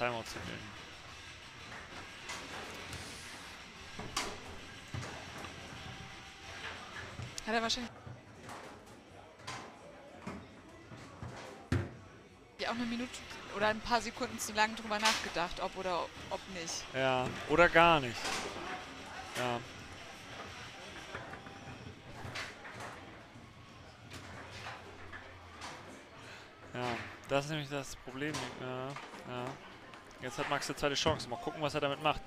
Timeout zu nehmen. Hat er wahrscheinlich ja auch eine Minute oder ein paar Sekunden zu lang drüber nachgedacht, ob oder ob nicht. Ja, oder gar nicht. Ja. Ja, das ist nämlich das Problem. Ja, ja. Jetzt hat Max eine zweite Chance. Mal gucken, was er damit macht.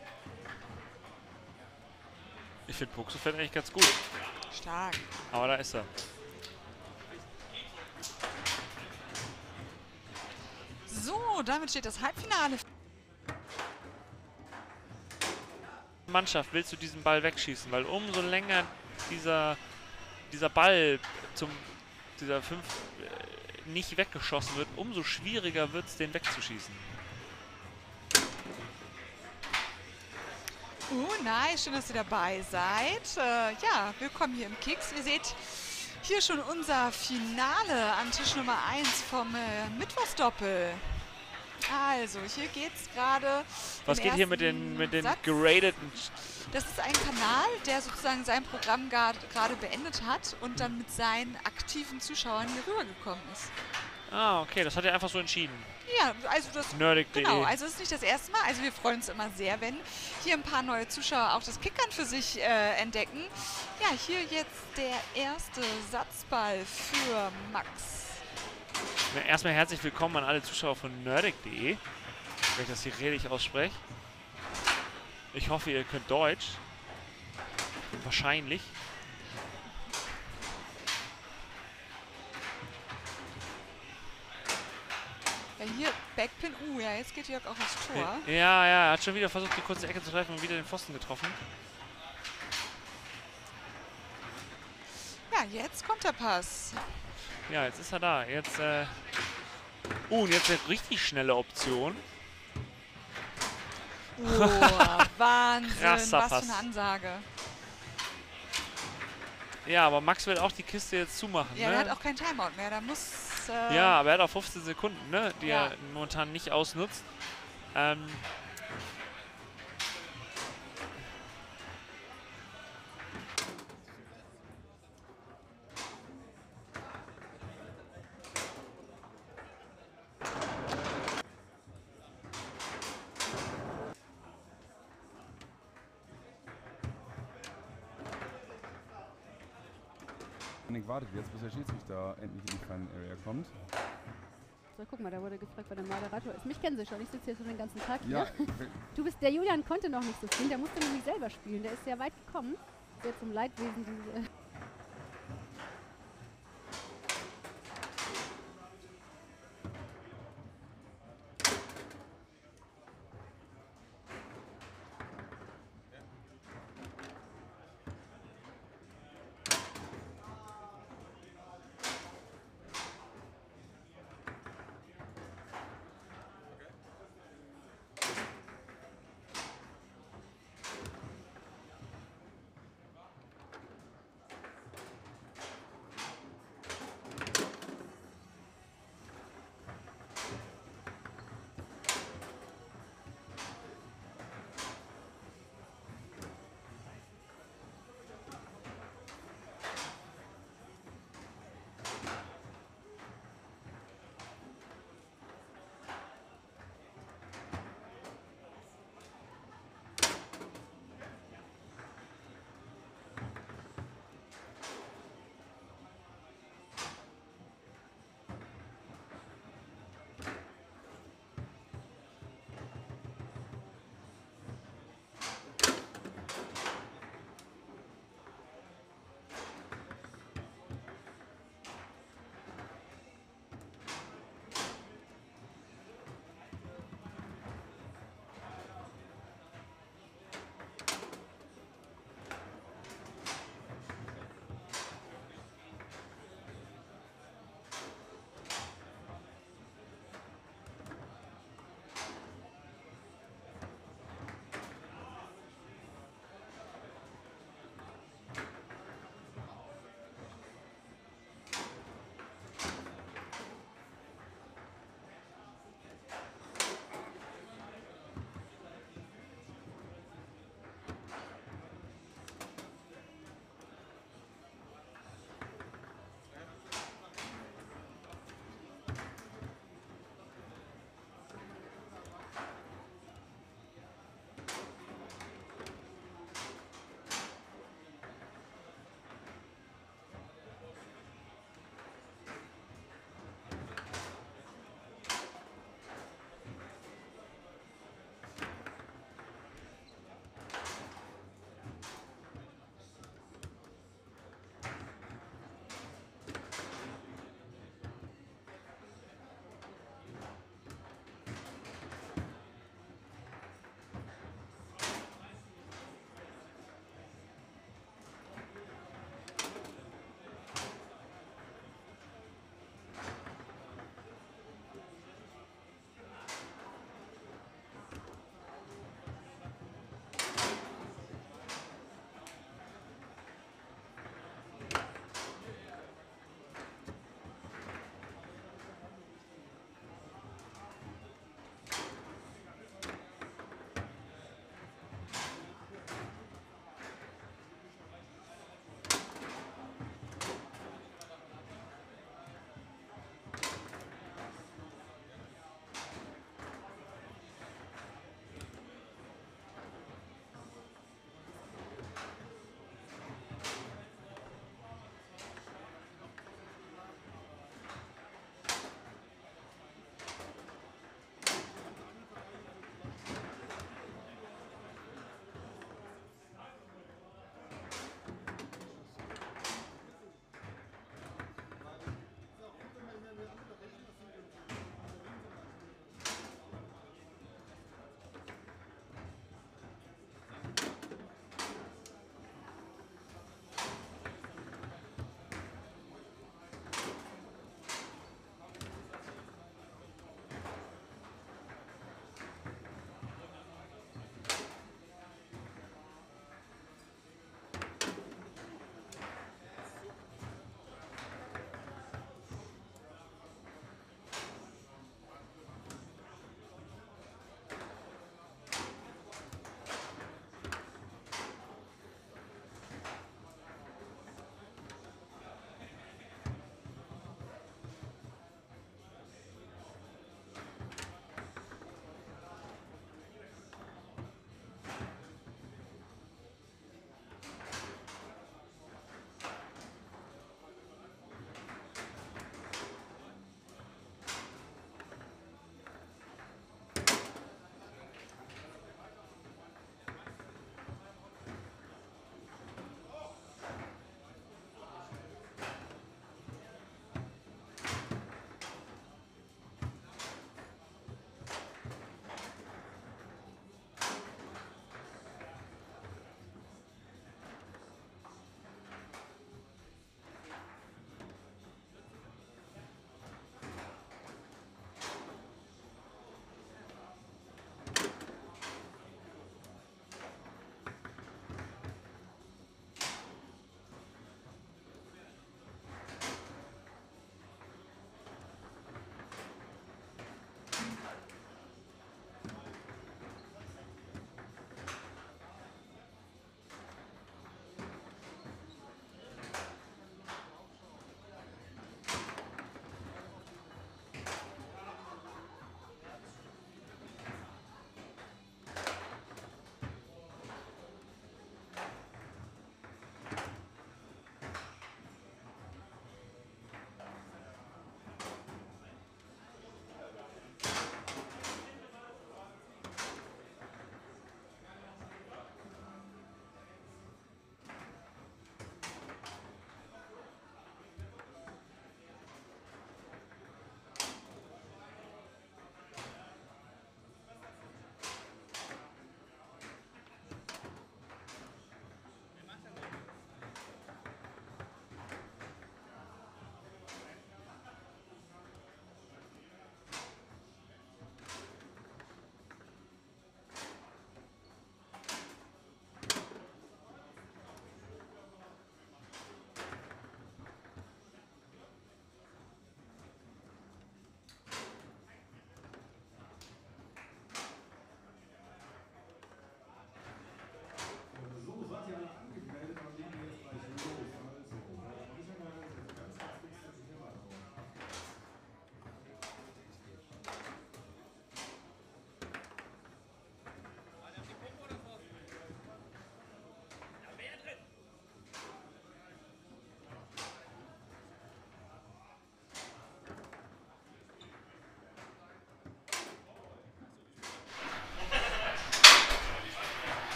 Ich finde Puxofeld eigentlich ganz gut. Stark. Aber da ist er. So, damit steht das Halbfinale. Mannschaft willst du diesen Ball wegschießen, weil umso länger dieser, dieser Ball zum dieser 5 äh, nicht weggeschossen wird, umso schwieriger wird es, den wegzuschießen. Uh, nice, schön, dass ihr dabei seid. Äh, ja, willkommen hier im Kicks. Ihr seht hier schon unser Finale an Tisch Nummer 1 vom äh, Mittwochsdoppel. Also, hier geht's gerade. Was geht hier mit den, mit den Satz. gerateten... Das ist ein Kanal, der sozusagen sein Programm gerade beendet hat und dann mit seinen aktiven Zuschauern hier rübergekommen ist. Ah, okay, das hat er einfach so entschieden. Ja, also das Nerdig.de. Genau, also es ist nicht das erste Mal. Also wir freuen uns immer sehr, wenn hier ein paar neue Zuschauer auch das Kickern für sich äh, entdecken. Ja, hier jetzt der erste Satzball für Max. Na, Erstmal herzlich willkommen an alle Zuschauer von nerdig.de, wenn ich das hier richtig ausspreche. Ich hoffe, ihr könnt Deutsch. Wahrscheinlich. Ja, hier Backpin. Uh, ja, jetzt geht Jörg auch aufs Tor. Ja, ja, er hat schon wieder versucht, die kurze Ecke zu treffen und wieder den Pfosten getroffen. Ja, jetzt kommt der Pass. Ja, jetzt ist er da. Jetzt, äh... Uh, und jetzt eine richtig schnelle Option. Oh, Wahnsinn. Krasser Was Pass. für eine Ansage. Ja, aber Max will auch die Kiste jetzt zumachen, Ja, ne? der hat auch kein Timeout mehr. Da muss. Äh, Ja, aber er hat auch 15 Sekunden, ne? Die Ja. er momentan nicht ausnutzt. Ähm, wartet jetzt, bis der Schiedsrichter endlich in die Fan Area kommt. So, guck mal, da wurde gefragt, wer der Moderator ist. Mich kennen sie schon, ich sitze hier schon den ganzen Tag hier. Ja, Du bist, der Julian konnte noch nicht so spielen, der musste nämlich selber spielen. Der ist sehr weit gekommen. Sehr zum Leidwesen diese.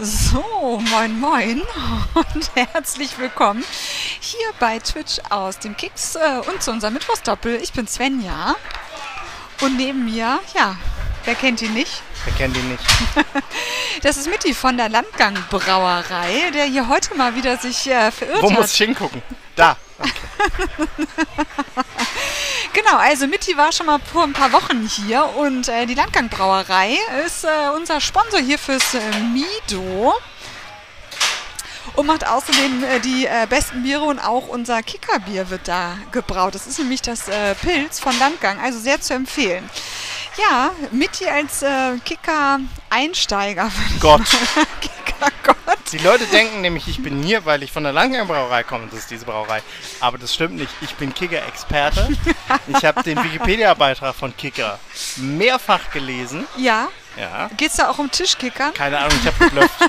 So, moin moin und herzlich willkommen hier bei Twitch aus dem Kicks äh, und zu unserem Mittwochsdoppel. Ich bin Svenja und neben mir, ja, wer kennt ihn nicht? Wer kennt ihn nicht? Das ist Mitti von der Landgang Brauerei, der hier heute mal wieder sich äh, verirrt Wo hat. muss ich hingucken? Da. Genau, also Mitti war schon mal vor ein paar Wochen hier und äh, die Landgang Brauerei ist äh, unser Sponsor hier fürs äh, Mido und macht außerdem äh, die äh, besten Biere und auch unser Kickerbier wird da gebraut. Das ist nämlich das äh, Pilz von Landgang, also sehr zu empfehlen. Ja, Mitti als Kicker-Einsteiger. Gott. Die Leute denken nämlich, ich bin hier, weil ich von der Langgang-Brauerei komme. Das ist diese Brauerei. Aber das stimmt nicht. Ich bin Kicker-Experte. Ich habe den Wikipedia-Beitrag von Kicker mehrfach gelesen. Ja, Ja. geht's da auch um Tischkickern? Keine Ahnung, ich habe geblufft.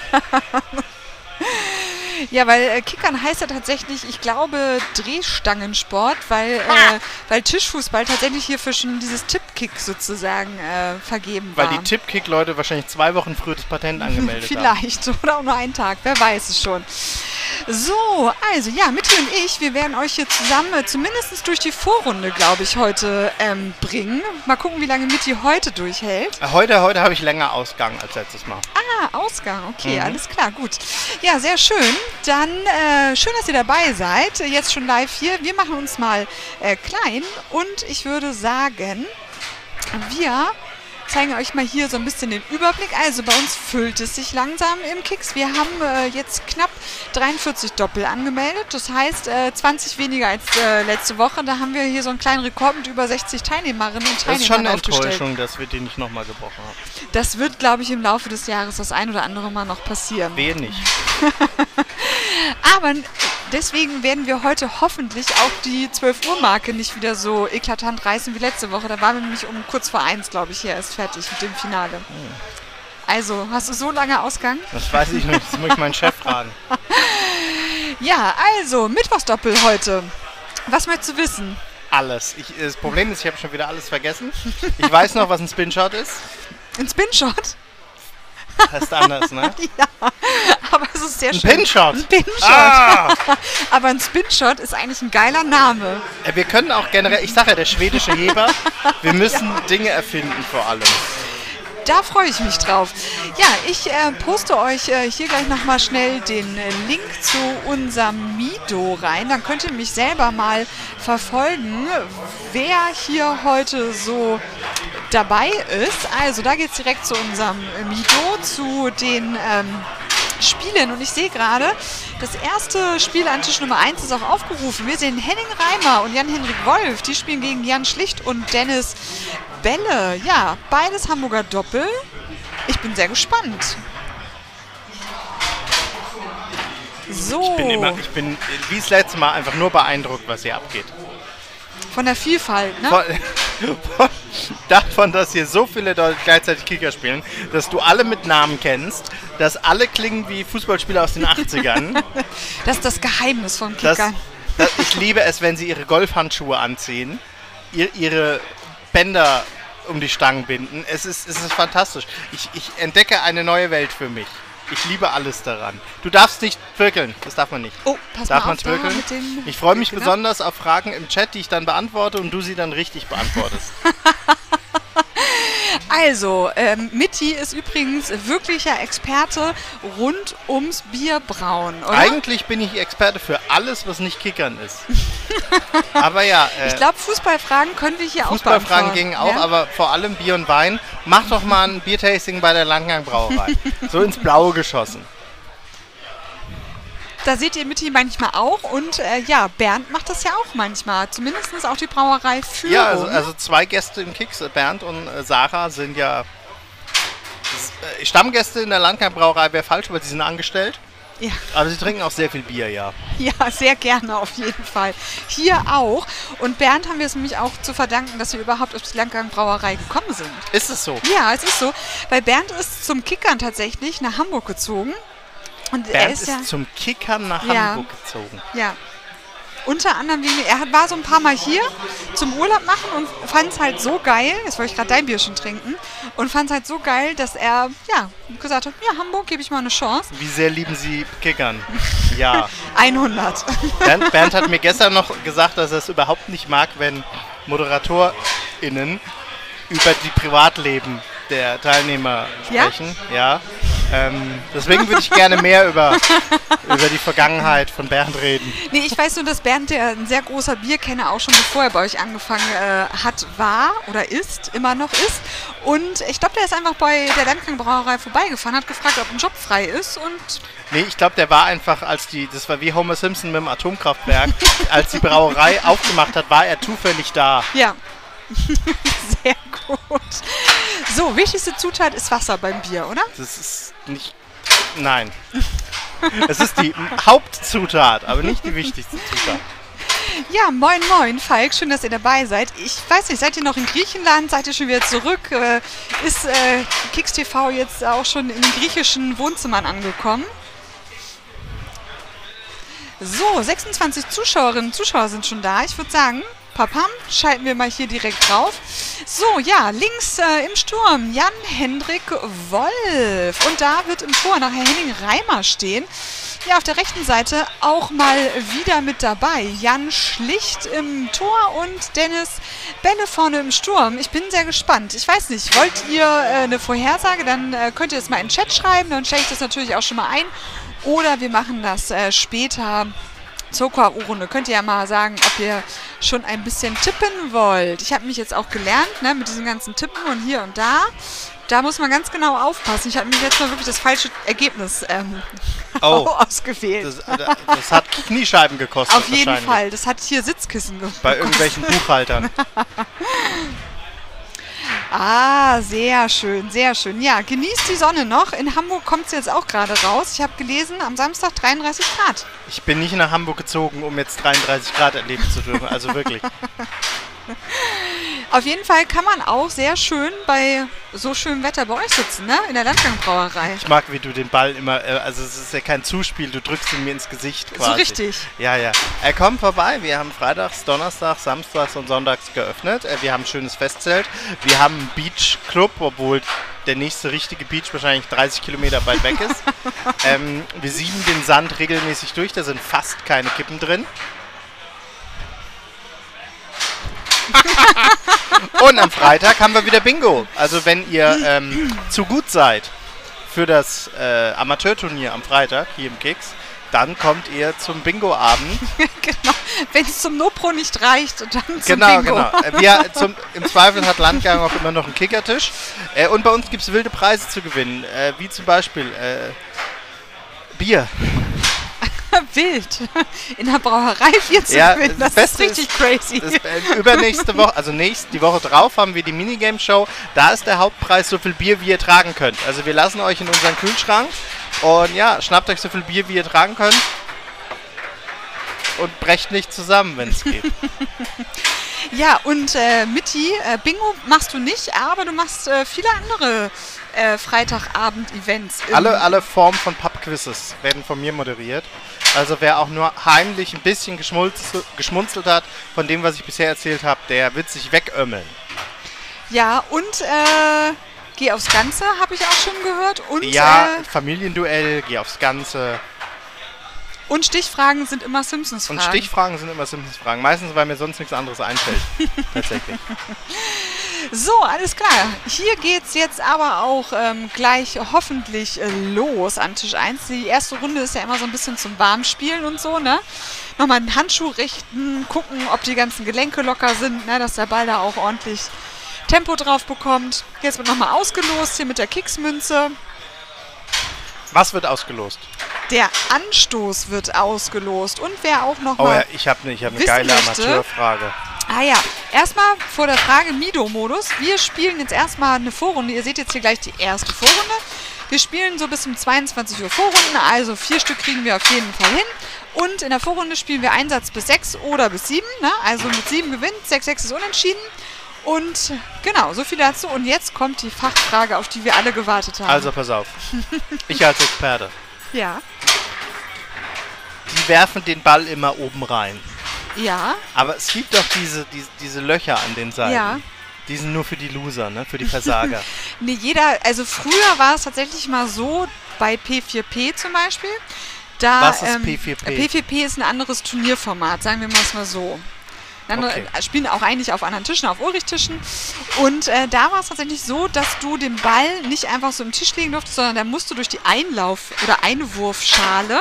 Ja, weil äh, Kickern heißt ja tatsächlich, ich glaube, Drehstangensport, weil, äh, weil Tischfußball tatsächlich hier für schon dieses Tippkick sozusagen äh, vergeben Weil war. die Tippkick-Leute wahrscheinlich zwei Wochen früher das Patent angemeldet haben. Vielleicht oder auch nur einen Tag, wer weiß es schon. So, also ja, Mitti und ich, wir werden euch hier zusammen äh, zumindest durch die Vorrunde, glaube ich, heute ähm, bringen. Mal gucken, wie lange Mitti heute durchhält. Heute, heute habe ich länger Ausgang als letztes Mal. Ah, Ausgang, okay, Mhm. alles klar, gut. Ja, sehr schön. Dann äh, schön, dass ihr dabei seid. Jetzt schon live hier. Wir machen uns mal äh, klein und ich würde sagen, wir zeigen euch mal hier so ein bisschen den Überblick. Also bei uns füllt es sich langsam im Kicks. Wir haben äh, jetzt knapp 43 Doppel angemeldet. Das heißt äh, 20 weniger als äh, letzte Woche. Da haben wir hier so einen kleinen Rekord mit über 60 Teilnehmerinnen und Das Teilnehmern ist schon eine. Enttäuschung, dass wir den nicht nochmal gebrochen haben. Das wird, glaube ich, im Laufe des Jahres das ein oder andere Mal noch passieren. Wehe nicht. Aber deswegen werden wir heute hoffentlich auch die 12 Uhr Marke nicht wieder so eklatant reißen wie letzte Woche. Da waren wir nämlich um kurz vor eins, glaube ich, hier erst fertig mit dem Finale. Also, hast du so lange Ausgang? Das weiß ich nicht. Das muss ich meinen Chef fragen. Ja, also, Mittwochsdoppel heute. Was möchtest du wissen? Alles. Ich, das Problem ist, ich habe schon wieder alles vergessen. Ich weiß noch, was ein Spinshot ist. Ein Spinshot? Heißt anders, ne? Ja, aber es ist sehr Ein schön. Pinshot. Ein Pinshot. Ah! Aber ein Spinshot ist eigentlich ein geiler Name. Äh, Wir können auch generell, ich sage ja, der schwedische Heber, wir müssen Dinge erfinden vor allem. Da freue ich mich drauf. Ja, ich äh, poste euch äh, hier gleich nochmal schnell den äh, Link zu unserem Mido rein. Dann könnt ihr mich selber mal verfolgen, wer hier heute so dabei ist. Also da geht es direkt zu unserem Mido, zu den ähm, Spielen. Und ich sehe gerade, das erste Spiel an Tisch Nummer 1 ist auch aufgerufen. Wir sehen Henning Reimer und Jan-Henrik Wolf. Die spielen gegen Jan Schlicht und Dennis Bälle. Ja, beides Hamburger Doppel. Ich bin sehr gespannt. So, Ich bin immer, ich bin wie das letzte Mal einfach nur beeindruckt, was hier abgeht. Von der Vielfalt, ne? Von, von, davon, dass hier so viele Leute gleichzeitig Kicker spielen, dass du alle mit Namen kennst, dass alle klingen wie Fußballspieler aus den 80ern. Das ist das Geheimnis von Kickern. dass ich liebe es, wenn sie ihre Golfhandschuhe anziehen, ihr, ihre Bänder um die Stangen binden. Es ist, es ist fantastisch. Ich, ich entdecke eine neue Welt für mich. Ich liebe alles daran. Du darfst nicht wirkeln. Das darf man nicht. Oh, pass Darf mal man auf da mit den Ich freue mich besonders auf Fragen im Chat, die ich dann beantworte und du sie dann richtig beantwortest. Also, ähm, Mitti ist übrigens wirklicher Experte rund ums Bierbrauen, oder? Eigentlich bin ich Experte für alles, was nicht Kickern ist. aber ja, äh, ich glaube, Fußballfragen können wir hier auch Fußballfragen gingen auch, ja? aber vor allem Bier und Wein. Mach doch mal ein Biertasting bei der Langgang Brauerei. so ins Blaue geschossen. Da seht ihr Mitti manchmal auch und äh, ja, Bernd macht das ja auch manchmal. Zumindest auch die Brauerei Führung. Ja, also, also zwei Gäste im Kicks, äh, Bernd und äh, Sarah, sind ja äh, Stammgäste in der Langgang Brauerei. Wäre falsch, weil sie sind angestellt. ja, Aber sie trinken auch sehr viel Bier, ja. ja, sehr gerne auf jeden Fall. Hier auch. Und Bernd haben wir es nämlich auch zu verdanken, dass wir überhaupt auf die Langgang Brauerei gekommen sind. Ist es so? Ja, es ist so. Weil Bernd ist zum Kickern tatsächlich nach Hamburg gezogen. Und er Bernd ist, ist, ja. zum Kickern nach Ja. Hamburg gezogen. Ja. unter anderem wegen, er war so ein paar Mal hier zum Urlaub machen und fand es halt so geil, jetzt wollte ich gerade dein Bier schon trinken, und fand es halt so geil, dass er, ja, gesagt hat, ja, Hamburg gebe ich mal eine Chance. Wie sehr lieben Sie Kickern? Ja. 100. Bernd, Bernd hat mir gestern noch gesagt, dass er es überhaupt nicht mag, wenn ModeratorInnen über die Privatleben der Teilnehmer Ja? sprechen. Ja. Ähm, deswegen würde ich gerne mehr über, über die Vergangenheit von Bernd reden. Nee, ich weiß nur, dass Bernd, der ein sehr großer Bierkenner auch schon bevor er bei euch angefangen äh, hat, war oder ist, immer noch ist. Und ich glaube, der ist einfach bei der Landgang Brauerei vorbeigefahren, hat gefragt, ob ein Job frei ist und Nee, ich glaube, der war einfach, als die, das war wie Homer Simpson mit dem Atomkraftwerk, als die Brauerei aufgemacht hat, war er zufällig da. ja. sehr gut. So, wichtigste Zutat ist Wasser beim Bier, oder? Das ist nicht. Nein. Es ist die Hauptzutat, aber nicht die wichtigste Zutat. Ja, moin moin, Falk, schön, dass ihr dabei seid. Ich weiß nicht, seid ihr noch in Griechenland? Seid ihr schon wieder zurück? Äh, ist äh, Kicks TV jetzt auch schon in den griechischen Wohnzimmern angekommen? So, 26 Zuschauerinnen und Zuschauer sind schon da. Ich würde sagen, papam, schalten wir mal hier direkt drauf. So, ja, links äh, im Sturm Jan-Hendrik Wolf. Und da wird im Tor nachher Henning Reimer stehen. Ja, auf der rechten Seite auch mal wieder mit dabei. Jan Schlicht im Tor und Dennis Bälle vorne im Sturm. Ich bin sehr gespannt. Ich weiß nicht, wollt ihr äh, eine Vorhersage? Dann äh, könnt ihr das mal in den Chat schreiben. Dann stelle ich das natürlich auch schon mal ein. Oder wir machen das äh, später zur Urunde. Könnt ihr ja mal sagen, ob ihr schon ein bisschen tippen wollt. Ich habe mich jetzt auch gelernt, ne, mit diesen ganzen Tippen und hier und da. Da muss man ganz genau aufpassen. Ich habe mir jetzt mal wirklich das falsche Ergebnis ähm, Oh. ausgewählt. Das, das hat Kniescheiben gekostet. Auf jeden. Fall. Das hat hier Sitzkissen gekostet. Bei irgendwelchen Buchhaltern. Ah, sehr schön, sehr schön. Ja, genießt die Sonne noch. In Hamburg kommt es jetzt auch gerade raus. Ich habe gelesen, am Samstag 33 Grad. Ich bin nicht nach Hamburg gezogen, um jetzt 33 Grad erleben zu dürfen. Also wirklich. Auf jeden Fall kann man auch sehr schön bei so schönem Wetter bei euch sitzen, ne? In der Landgangbrauerei. Ich mag, wie du den Ball immer, äh, also es ist ja kein Zuspiel, du drückst ihn mir ins Gesicht quasi. So richtig. Ja, ja. Er kommt vorbei. Wir haben freitags, donnerstags, samstags und sonntags geöffnet. Äh, Wir haben ein schönes Festzelt. Wir haben einen Beach-Club, obwohl der nächste richtige Beach wahrscheinlich 30 Kilometer weit weg ist. ähm, wir sieben den Sand regelmäßig durch. Da sind fast keine Kippen drin. Und am Freitag haben wir wieder Bingo. Also wenn ihr ähm, zu gut seid für das äh, Amateurturnier am Freitag hier im Kicks, dann kommt ihr zum Bingo-Abend. genau. Wenn es zum Nopro nicht reicht, dann zum Genau, Bingo. genau. Zum, Im Zweifel hat Landgang auch immer noch einen Kickertisch. Äh, und bei uns gibt es wilde Preise zu gewinnen, äh, wie zum Beispiel äh, Bier. Wild. In der Brauerei Bier zu Ja, gewinnen, das das ist richtig crazy. Das, äh, übernächste Woche, also nächst, die Woche drauf haben wir die Minigame-Show. Da ist der Hauptpreis so viel Bier, wie ihr tragen könnt. Also wir lassen euch in unseren Kühlschrank und ja, schnappt euch so viel Bier, wie ihr tragen könnt. Und brecht nicht zusammen, wenn es geht. Ja, und äh, Mitti, äh, Bingo machst du nicht, aber du machst äh, viele andere äh, Freitagabend-Events. alle, alle Formen von Pub-Quizzes werden von mir moderiert. Also wer auch nur heimlich ein bisschen geschmunzelt, hat von dem, was ich bisher erzählt habe, der wird sich wegömmeln. Ja, und äh, Geh aufs Ganze, habe ich auch schon gehört. Und, Ja, äh, Familienduell, geh aufs Ganze. Und Stichfragen sind immer Simpsons-Fragen. Und Stichfragen sind immer Simpsons-Fragen. Meistens, weil mir sonst nichts anderes einfällt. Tatsächlich. So, alles klar. Hier geht's jetzt aber auch ähm, gleich hoffentlich äh, los an Tisch 1. Die erste Runde ist ja immer so ein bisschen zum Warmspielen und so, ne? Nochmal den Handschuh richten, gucken, ob die ganzen Gelenke locker sind, ne? dass der Ball da auch ordentlich Tempo drauf bekommt. Jetzt wird nochmal ausgelost hier mit der Kicksmünze. Was wird ausgelost? Der Anstoß wird ausgelost. Und wer auch Oh nochmal ja, ich habe eine hab ne wissen geile Amateurfrage. Ah ja, erstmal vor der Frage Mido-Modus. Wir spielen jetzt erstmal eine Vorrunde. Ihr seht jetzt hier gleich die erste Vorrunde. Wir spielen so bis um 22 Uhr Vorrunden, also vier Stück kriegen wir auf jeden Fall hin. Und in der Vorrunde spielen wir Einsatz bis 6 oder bis 7. Ne? Also mit 7 gewinnt, 6-6 ist unentschieden. Und genau, so viel dazu. Und jetzt kommt die Fachfrage, auf die wir alle gewartet haben. Also pass auf. Ich als Experte. ja. Die werfen den Ball immer oben rein. Ja, Aber es gibt doch diese, diese, diese Löcher an den Seiten. Ja. Die sind nur für die Loser, ne? Für die Versager. nee, jeder, also früher war es tatsächlich mal so, bei P4P zum Beispiel, da... Was ist ähm, P4P? P4P ist ein anderes Turnierformat, sagen wir mal es mal so. Dann Okay. äh, spielen auch eigentlich auf anderen Tischen, auf Ulrichtischen. Und äh, da war es tatsächlich so, dass du den Ball nicht einfach so im Tisch legen durftest, sondern da musst du durch die Einlauf- oder Einwurfschale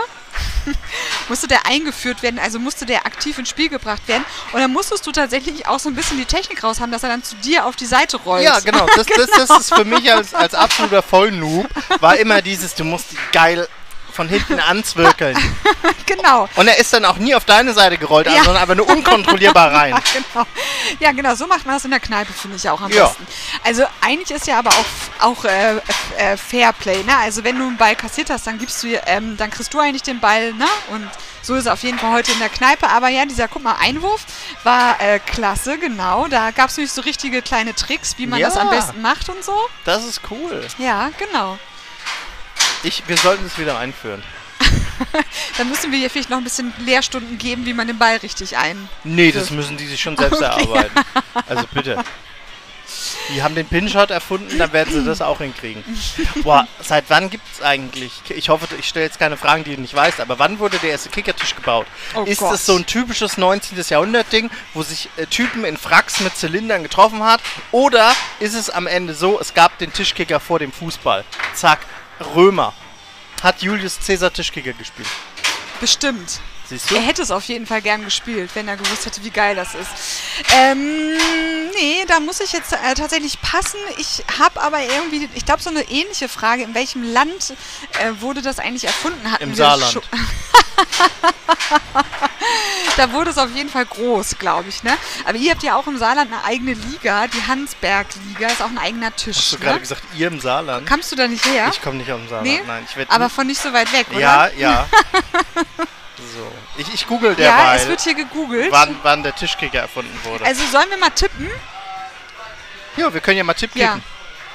musste der eingeführt werden, also musste der aktiv ins Spiel gebracht werden. Und dann musstest du tatsächlich auch so ein bisschen die Technik raus haben, dass er dann zu dir auf die Seite rollt. ja, genau. Das, das, das ist für mich als, als absoluter Vollnoob, war immer dieses, du musst geil von hinten anzwirkeln. genau. Und er ist dann auch nie auf deine Seite gerollt, Ja. sondern aber nur unkontrollierbar rein. Ja, genau. Ja, genau, so macht man das in der Kneipe, finde ich auch am Ja. besten. Also eigentlich ist ja aber auch, auch äh, äh, Fairplay, ne? Also wenn du einen Ball kassiert hast, dann gibst du, ähm, dann kriegst du eigentlich den Ball, ne? Und so ist es auf jeden Fall heute in der Kneipe. Aber ja, dieser, guck mal, Einwurf war äh, klasse, genau. Da gab es nämlich so richtige kleine Tricks, wie man das am Ja. besten macht und so. Das ist cool. Ja, genau. Ich, wir sollten es wieder einführen. Dann müssen wir hier vielleicht noch ein bisschen Lehrstunden geben, wie man den Ball richtig ein. Nee, das müssen die sich schon selbst Okay. erarbeiten. Also bitte. Die haben den Pinshot erfunden, dann werden sie das auch hinkriegen. Boah, seit wann gibt es eigentlich? Ich hoffe, ich stelle jetzt keine Fragen, die du nicht weißt, aber wann wurde der erste Kickertisch gebaut? Oh ist Gott. das so ein typisches 19. Jahrhundert-Ding, wo sich äh, Typen in Fracks mit Zylindern getroffen hat? Oder ist es am Ende so, es gab den Tischkicker vor dem Fußball? Zack, Römer. Hat Julius Caesar Tischkicker gespielt? Bestimmt. Siehst du? Er hätte es auf jeden Fall gern gespielt, wenn er gewusst hätte, wie geil das ist. Ähm, nee, da muss ich jetzt äh, tatsächlich passen. Ich habe aber irgendwie, ich glaube, so eine ähnliche Frage. In welchem Land äh, wurde das eigentlich erfunden? Hatten Im wir Saarland. schon- da wurde es auf jeden Fall groß, glaube ich. Ne? Aber ihr habt ja auch im Saarland eine eigene Liga, die Hansberg-Liga, ist auch ein eigener Tisch. Hast du gerade Ne? gesagt, ihr im Saarland? Kamst du da nicht her? Ich komme nicht aus dem Saarland. Nee? Nein, ich aber von nicht so weit weg, oder? Ja, ja. so. Ich, ich google ja, derweil, es wird hier gegoogelt. wann, wann der Tischkicker erfunden wurde. Also sollen wir mal tippen? ja, wir können ja mal Tipp Ja.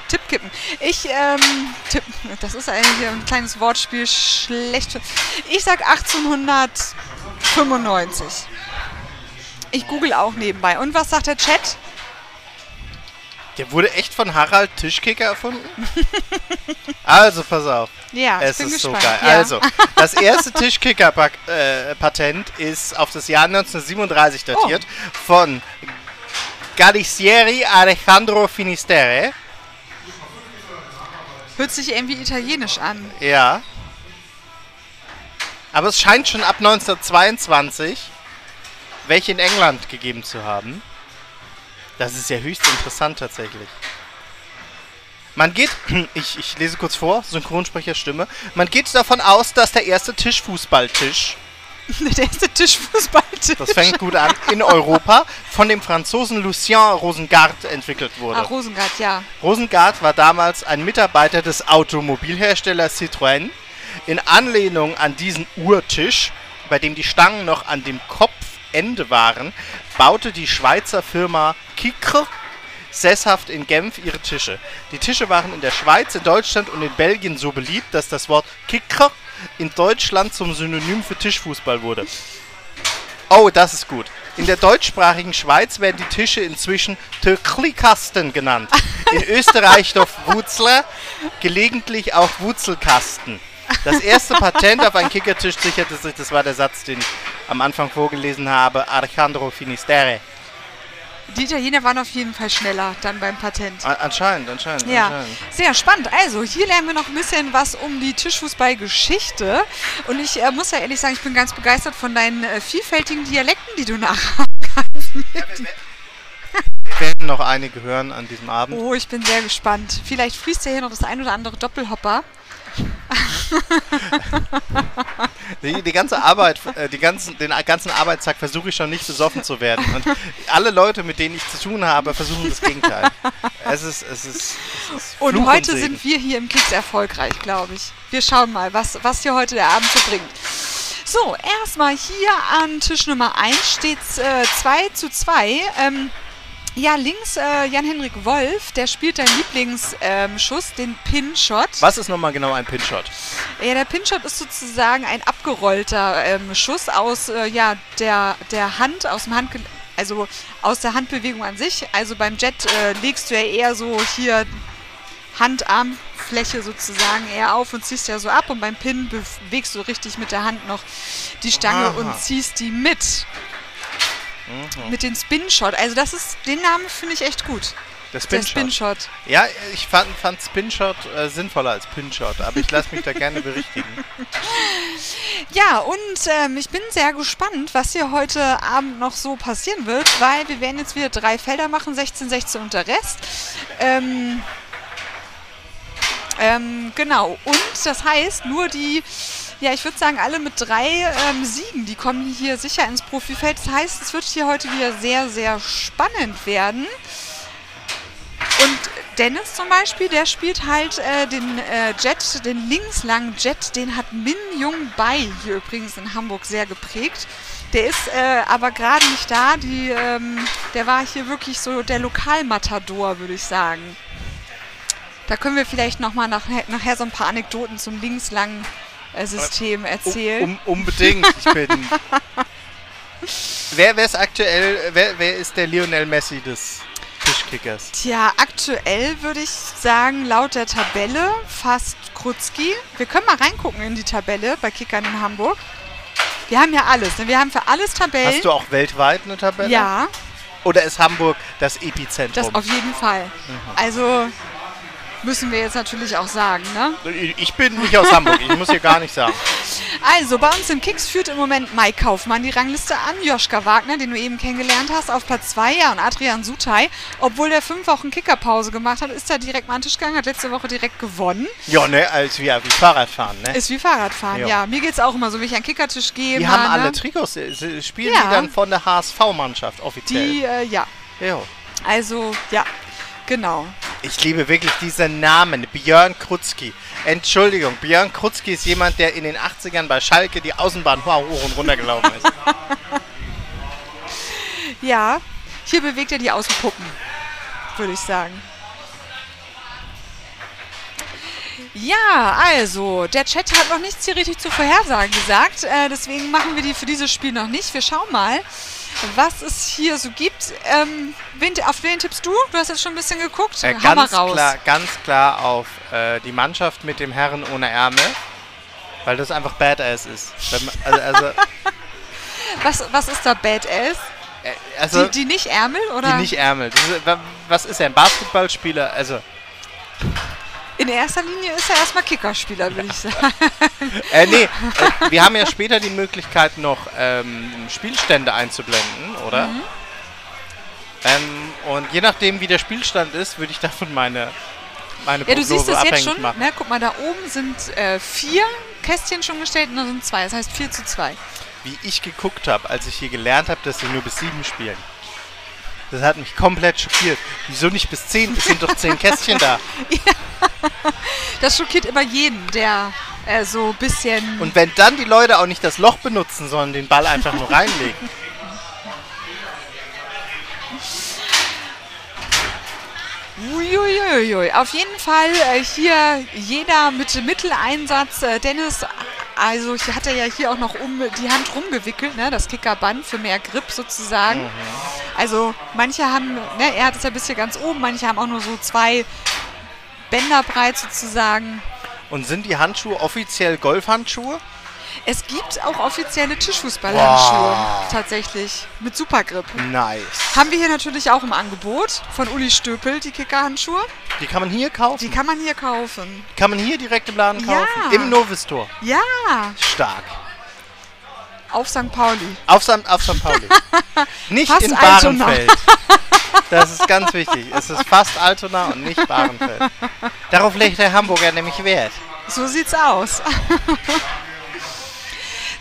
Tipp kippen. Ich, ähm, tipp, das ist eigentlich ein kleines Wortspiel, schlecht. Ich sag 1895. Ich google auch nebenbei. Und was sagt der Chat? Der wurde echt von Harald Tischkicker erfunden? also, pass auf. Ja, es ist so gespannt. geil. Ja. Also, das erste Tischkicker-Patent ist auf das Jahr 1937 datiert Oh. von Galicieri Alejandro Finisterre. Hört sich irgendwie italienisch an. Ja. Aber es scheint schon ab 1922 welche in England gegeben zu haben. Das ist ja höchst interessant tatsächlich. Man geht, ich, ich lese kurz vor, Synchronsprecherstimme. Man geht davon aus, dass der erste Tischfußballtisch, Der erste Tischfußballtisch. das fängt gut an, in Europa von dem Franzosen Lucien Rosengart entwickelt wurde. Ah, Rosengart, ja. Rosengart war damals ein Mitarbeiter des Automobilherstellers Citroën. In Anlehnung an diesen Urtisch, bei dem die Stangen noch an dem Kopfende waren, baute die Schweizer Firma Kikr sesshaft in Genf ihre Tische. Die Tische waren in der Schweiz, in Deutschland und in Belgien so beliebt, dass das Wort Kikr in Deutschland zum Synonym für Tischfußball wurde. Oh, das ist gut. In der deutschsprachigen Schweiz werden die Tische inzwischen Töcklikasten genannt. In Österreich doch Wutzler, gelegentlich auch Wutzelkasten. Das erste Patent auf einen Kickertisch sicherte sich, das war der Satz, den ich am Anfang vorgelesen habe, Alejandro Finisterre. Die Italiener waren auf jeden Fall schneller dann beim Patent. Anscheinend, anscheinend, Ja, anscheinend. sehr spannend. Also, hier lernen wir noch ein bisschen was um die Tischfußball-Geschichte. Und ich äh, muss ja ehrlich sagen, ich bin ganz begeistert von deinen äh, vielfältigen Dialekten, die du nachahmen kannst. Wir werden noch einige hören an diesem Abend. Oh, ich bin sehr gespannt. Vielleicht fließt ja hier noch das ein oder andere Doppelhopper. Die, die ganze Arbeit, äh, die ganzen, den ganzen Arbeitstag versuche ich schon nicht besoffen zu werden. Und alle Leute, mit denen ich zu tun habe, versuchen das Gegenteil. Es ist, es ist, es ist Und Fluch heute Segen. sind wir hier im Kicks erfolgreich, glaube ich. Wir schauen mal, was, was hier heute der Abend so bringt. So, erstmal hier an Tisch Nummer 1 steht es äh, 2 zu 2. Ähm, Ja, links äh, Jan-Henrik Wolf, der spielt deinen Lieblingsschuss, ähm, den Pinshot. Was ist nochmal genau ein Pinshot? Ja, der Pinshot ist sozusagen ein abgerollter ähm, Schuss aus äh, ja, der, der Hand, aus dem Handge also aus der Handbewegung an sich. Also beim Jet äh, legst du ja eher so hier Hand-Arm-Fläche sozusagen eher auf und ziehst ja so ab und beim Pin bewegst du richtig mit der Hand noch die Stange Aha. und ziehst die mit. Mhm. Mit den Spin-Shot. Also das ist, den Namen finde ich echt gut. Der Spinshot. Spin-Shot. Ja, ich fand, fand Spinshot äh, sinnvoller als Pinshot, aber ich lasse mich da gerne berichtigen. Ja, und ähm, ich bin sehr gespannt, was hier heute Abend noch so passieren wird, weil wir werden jetzt wieder drei Felder machen, 16, 16 und der Rest. Ähm, ähm, genau, und das heißt, nur die, ja, ich würde sagen, alle mit drei ähm, Siegen, die kommen hier sicher ins Profifeld. Das heißt, es wird hier heute wieder sehr, sehr spannend werden. Und Dennis zum Beispiel, der spielt halt äh, den äh, Jet, den linkslangen Jet, den hat Min Jung Bai hier übrigens in Hamburg sehr geprägt. Der ist äh, aber gerade nicht da. Die, ähm, der war hier wirklich so der Lokalmatador, würde ich sagen. Da können wir vielleicht nochmal nachher, nachher so ein paar Anekdoten zum linkslangen System erzählen. Um, unbedingt. Ich bin. wer, wer ist aktuell, wer, wer ist der Lionel Messi des Tischkickers? Tja, aktuell würde ich sagen, laut der Tabelle fast Krutzki. Wir können mal reingucken in die Tabelle bei Kickern in Hamburg. Wir haben ja alles. Ne? Wir haben für alles Tabellen. Hast du auch weltweit eine Tabelle? ja, Oder ist Hamburg das Epizentrum? das auf jeden Fall. Also müssen wir jetzt natürlich auch sagen, ne? ich bin nicht aus Hamburg, ich muss hier gar nicht sagen. Also, bei uns im Kicks führt im Moment Mike Kaufmann die Rangliste an. Joschka Wagner, den du eben kennengelernt hast, auf Platz 2. Ja, und Adrian Sutai, obwohl der fünf Wochen Kickerpause gemacht hat, ist er direkt mal an den Tisch gegangen, hat letzte Woche direkt gewonnen. Ja, ne, als wie, wie Fahrradfahren, ne? Ist wie Fahrradfahren, Ja. ja. Mir geht's auch immer so, wie ich an den Kickertisch gehe. Die mal, haben alle ne? Trikots. Sie- Spielen Ja. die dann von der HSV-Mannschaft offiziell? Die, äh, ja. Ja. Also, ja, genau. Ich liebe wirklich diesen Namen, Björn Krutzki. Entschuldigung, Björn Krutzki ist jemand, der in den 80ern bei Schalke die Außenbahn hoch und runter gelaufen ist. Ja, hier bewegt er die Außenpuppen, würde ich sagen. Ja, also, der Chat hat noch nichts hier richtig zu vorhersagen gesagt. Äh, deswegen machen wir die für dieses Spiel noch nicht. Wir schauen mal, was es hier so gibt. Ähm, wen, auf wen tippst du? Du hast jetzt schon ein bisschen geguckt. Äh, ganz, klar, ganz klar auf äh, die Mannschaft mit dem Herren ohne Ärmel. Weil das einfach Badass ist. Also, also, Was, was ist da Badass? äh, also Die, die nicht Ärmel, oder? die nicht Ärmel. Ist, wa- was ist er? Ein Basketballspieler? Also, In erster Linie ist er erstmal Kickerspieler, würde ich sagen. Äh, nee, äh, wir haben ja später die Möglichkeit noch ähm, Spielstände einzublenden, oder? Mhm. Ähm, und je nachdem, wie der Spielstand ist, würde ich davon meine, meine Ja, du siehst es jetzt schon. machen. Ne? Guck mal, da oben sind äh, vier Kästchen schon gestellt und da sind zwei. Das heißt 4 zu 2. Wie ich geguckt habe, als ich hier gelernt habe, dass sie nur bis sieben spielen. Das hat mich komplett schockiert. Wieso nicht bis zehn? Es sind doch zehn Kästchen da. Das schockiert immer jeden, der äh, so ein bisschen. Und wenn dann die Leute auch nicht das Loch benutzen, sondern den Ball einfach nur reinlegen. Uiuiui. Auf jeden Fall äh, hier jeder mit Mitteleinsatz. Äh, Dennis, also hier hat er ja hier auch noch um die Hand rumgewickelt, ne? das Kickerband für mehr Grip sozusagen. Also manche haben, ne, er hat es ja bis hier ganz oben, manche haben auch nur so zwei Bänder breit sozusagen. Und sind die Handschuhe offiziell Golfhandschuhe? Es gibt auch offizielle Tischfußballhandschuhe, Wow. tatsächlich, mit Supergrip. Nice. Haben wir hier natürlich auch im Angebot von Uli Stöpel, die Kickerhandschuhe. Die kann man hier kaufen. Die kann man hier kaufen. Kann man hier direkt im Laden Ja. kaufen? Im Novi-Store. Ja, Stark. auf St. Pauli. Auf, St. auf St. Pauli. Nicht Fast in Altona. Bahrenfeld. Das ist ganz wichtig. Es ist fast Altona und nicht Bahrenfeld. Darauf legt der Hamburger nämlich Wert. So sieht's aus.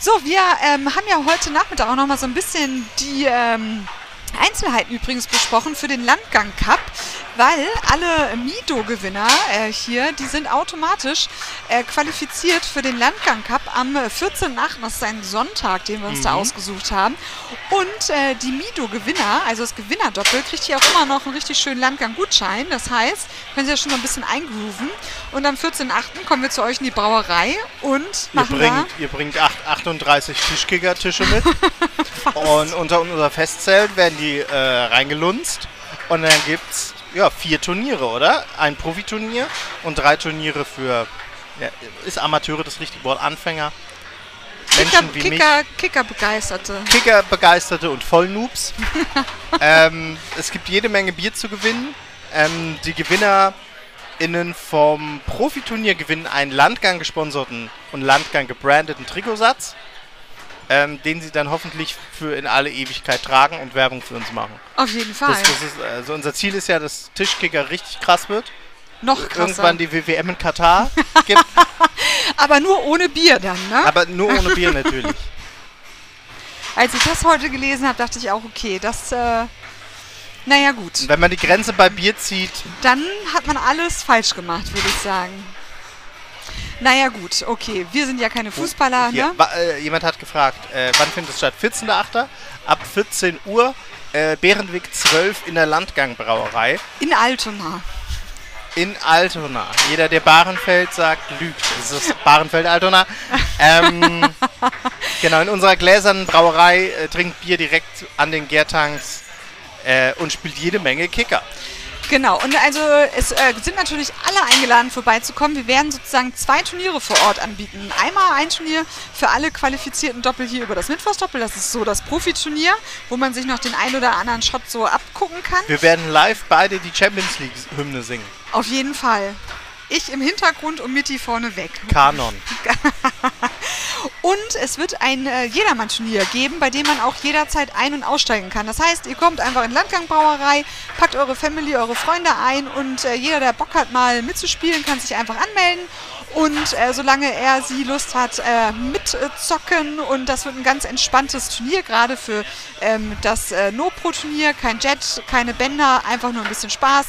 so, wir ähm, haben ja heute Nachmittag auch noch mal so ein bisschen die ähm, Einzelheiten übrigens besprochen für den Landgang Cup. Weil alle Mido-Gewinner äh, hier, die sind automatisch äh, qualifiziert für den Landgang Cup am äh, 14.8., das ist ein Sonntag, den wir uns da ausgesucht haben. Und äh, die Mido-Gewinner, also das Gewinnerdoppel, kriegt hier auch immer noch einen richtig schönen Landgang-Gutschein. Das heißt, können Sie ja schon mal ein bisschen eingrooven. Und am 14.8. kommen wir zu euch in die Brauerei und Ihr machen da... bringt, ihr bringt acht, 38 Tischkicker-Tische mit. und unter unser Festzelt werden die äh, reingelunzt. Und dann gibt's ja, vier Turniere, oder? Ein Profiturnier und drei Turniere für. Ja, ist Amateure das richtige Wort? Anfänger? Kicker, Menschen wie mich. Kicker, Kicker-Begeisterte. Kicker-Begeisterte und Vollnoobs. ähm, es gibt jede Menge Bier zu gewinnen. Ähm, die GewinnerInnen vom Profiturnier gewinnen einen Landgang gesponserten und Landgang gebrandeten Trikotsatz, ähm, den sie dann hoffentlich für in alle Ewigkeit tragen und Werbung für uns machen. Auf jeden Fall. Das, das ist, also unser Ziel ist ja, dass Tischkicker richtig krass wird. Noch krasser. Irgendwann die WWM in Katar gibt, Aber nur ohne Bier dann, ne? aber nur ohne Bier natürlich. Als ich das heute gelesen habe, dachte ich auch, okay, das, äh, naja gut. Wenn man die Grenze bei Bier zieht, Dann hat man alles falsch gemacht, würde ich sagen. Naja gut, okay, wir sind ja keine Fußballer, Hier, ne? äh, jemand hat gefragt, äh, wann findet es statt? 14.8. ab 14 Uhr, äh, Bärenweg 12 in der Landgangbrauerei In Altona. in Altona. Jeder, der Bahrenfeld sagt, lügt. Das ist Bahrenfeld Altona. Ähm, genau, in unserer gläsernen Brauerei äh, trinkt Bier direkt an den Gärtanks äh, und spielt jede Menge Kicker. Genau, und also es äh, sind natürlich alle eingeladen vorbeizukommen. Wir werden sozusagen zwei Turniere vor Ort anbieten. Einmal ein Turnier für alle qualifizierten Doppel hier über das Mittwochsdoppel. Das ist so das Profiturnier, wo man sich noch den ein oder anderen Shot so abgucken kann. Wir werden live beide die Champions League Hymne singen. Auf jeden Fall. Ich im Hintergrund und Mitty vorne weg. Kanon. Und es wird ein äh, Jedermann-Turnier geben, bei dem man auch jederzeit ein- und aussteigen kann. Das heißt, ihr kommt einfach in Landgangbrauerei, packt eure Family, eure Freunde ein und äh, jeder, der Bock hat, mal mitzuspielen, kann sich einfach anmelden. Und äh, solange er sie Lust hat, äh, mitzocken. Und das wird ein ganz entspanntes Turnier, gerade für ähm, das äh, No-Pro-Turnier. Kein Jet, keine Bänder, einfach nur ein bisschen Spaß.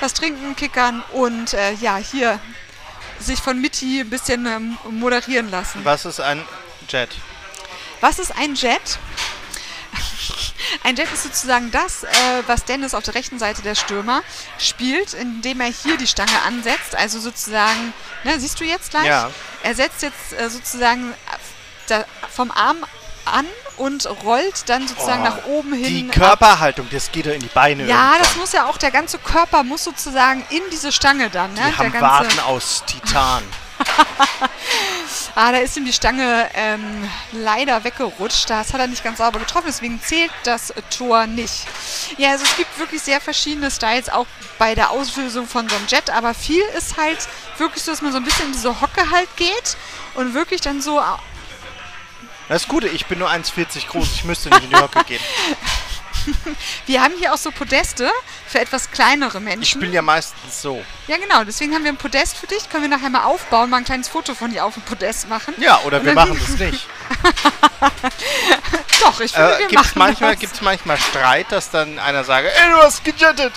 Was trinken, kickern und äh, ja, hier sich von Mitty ein bisschen ähm, moderieren lassen. Was ist ein Jet? Was ist ein Jet? Ein Jet ist sozusagen das, äh, was Dennis auf der rechten Seite der Stürmer spielt, indem er hier die Stange ansetzt. Also sozusagen, ne, siehst du jetzt gleich? Ja. Er setzt jetzt äh, sozusagen da, vom Arm an und rollt dann sozusagen Oh, nach oben hin. Die ab. Körperhaltung, das geht doch in die Beine Ja, das irgendwann. muss ja auch, der ganze Körper muss sozusagen in diese Stange dann. Ne? Die der haben ganze, Waden aus Titan. Ah, da ist ihm die Stange ähm, leider weggerutscht. Das hat er nicht ganz sauber getroffen, deswegen zählt das Tor nicht. Ja, also es gibt wirklich sehr verschiedene Styles, auch bei der Auslösung von so einem Jet, aber viel ist halt wirklich so, dass man so ein bisschen in diese Hocke halt geht und wirklich dann so Das Gute, ich bin nur 1,40 groß, ich müsste nicht in die Hocke gehen. Wir haben hier auch so Podeste für etwas kleinere Ich Menschen. spiele ja meistens so. ja, genau. Deswegen haben wir ein Podest für dich. Können wir nachher mal aufbauen, mal ein kleines Foto von dir auf dem Podest machen. Ja, oder wir machen das nicht. Doch, ich finde, Äh, wir Gibt es machen manchmal, das. gibt's manchmal Streit, dass dann einer sagt, ey, du hast gejettet.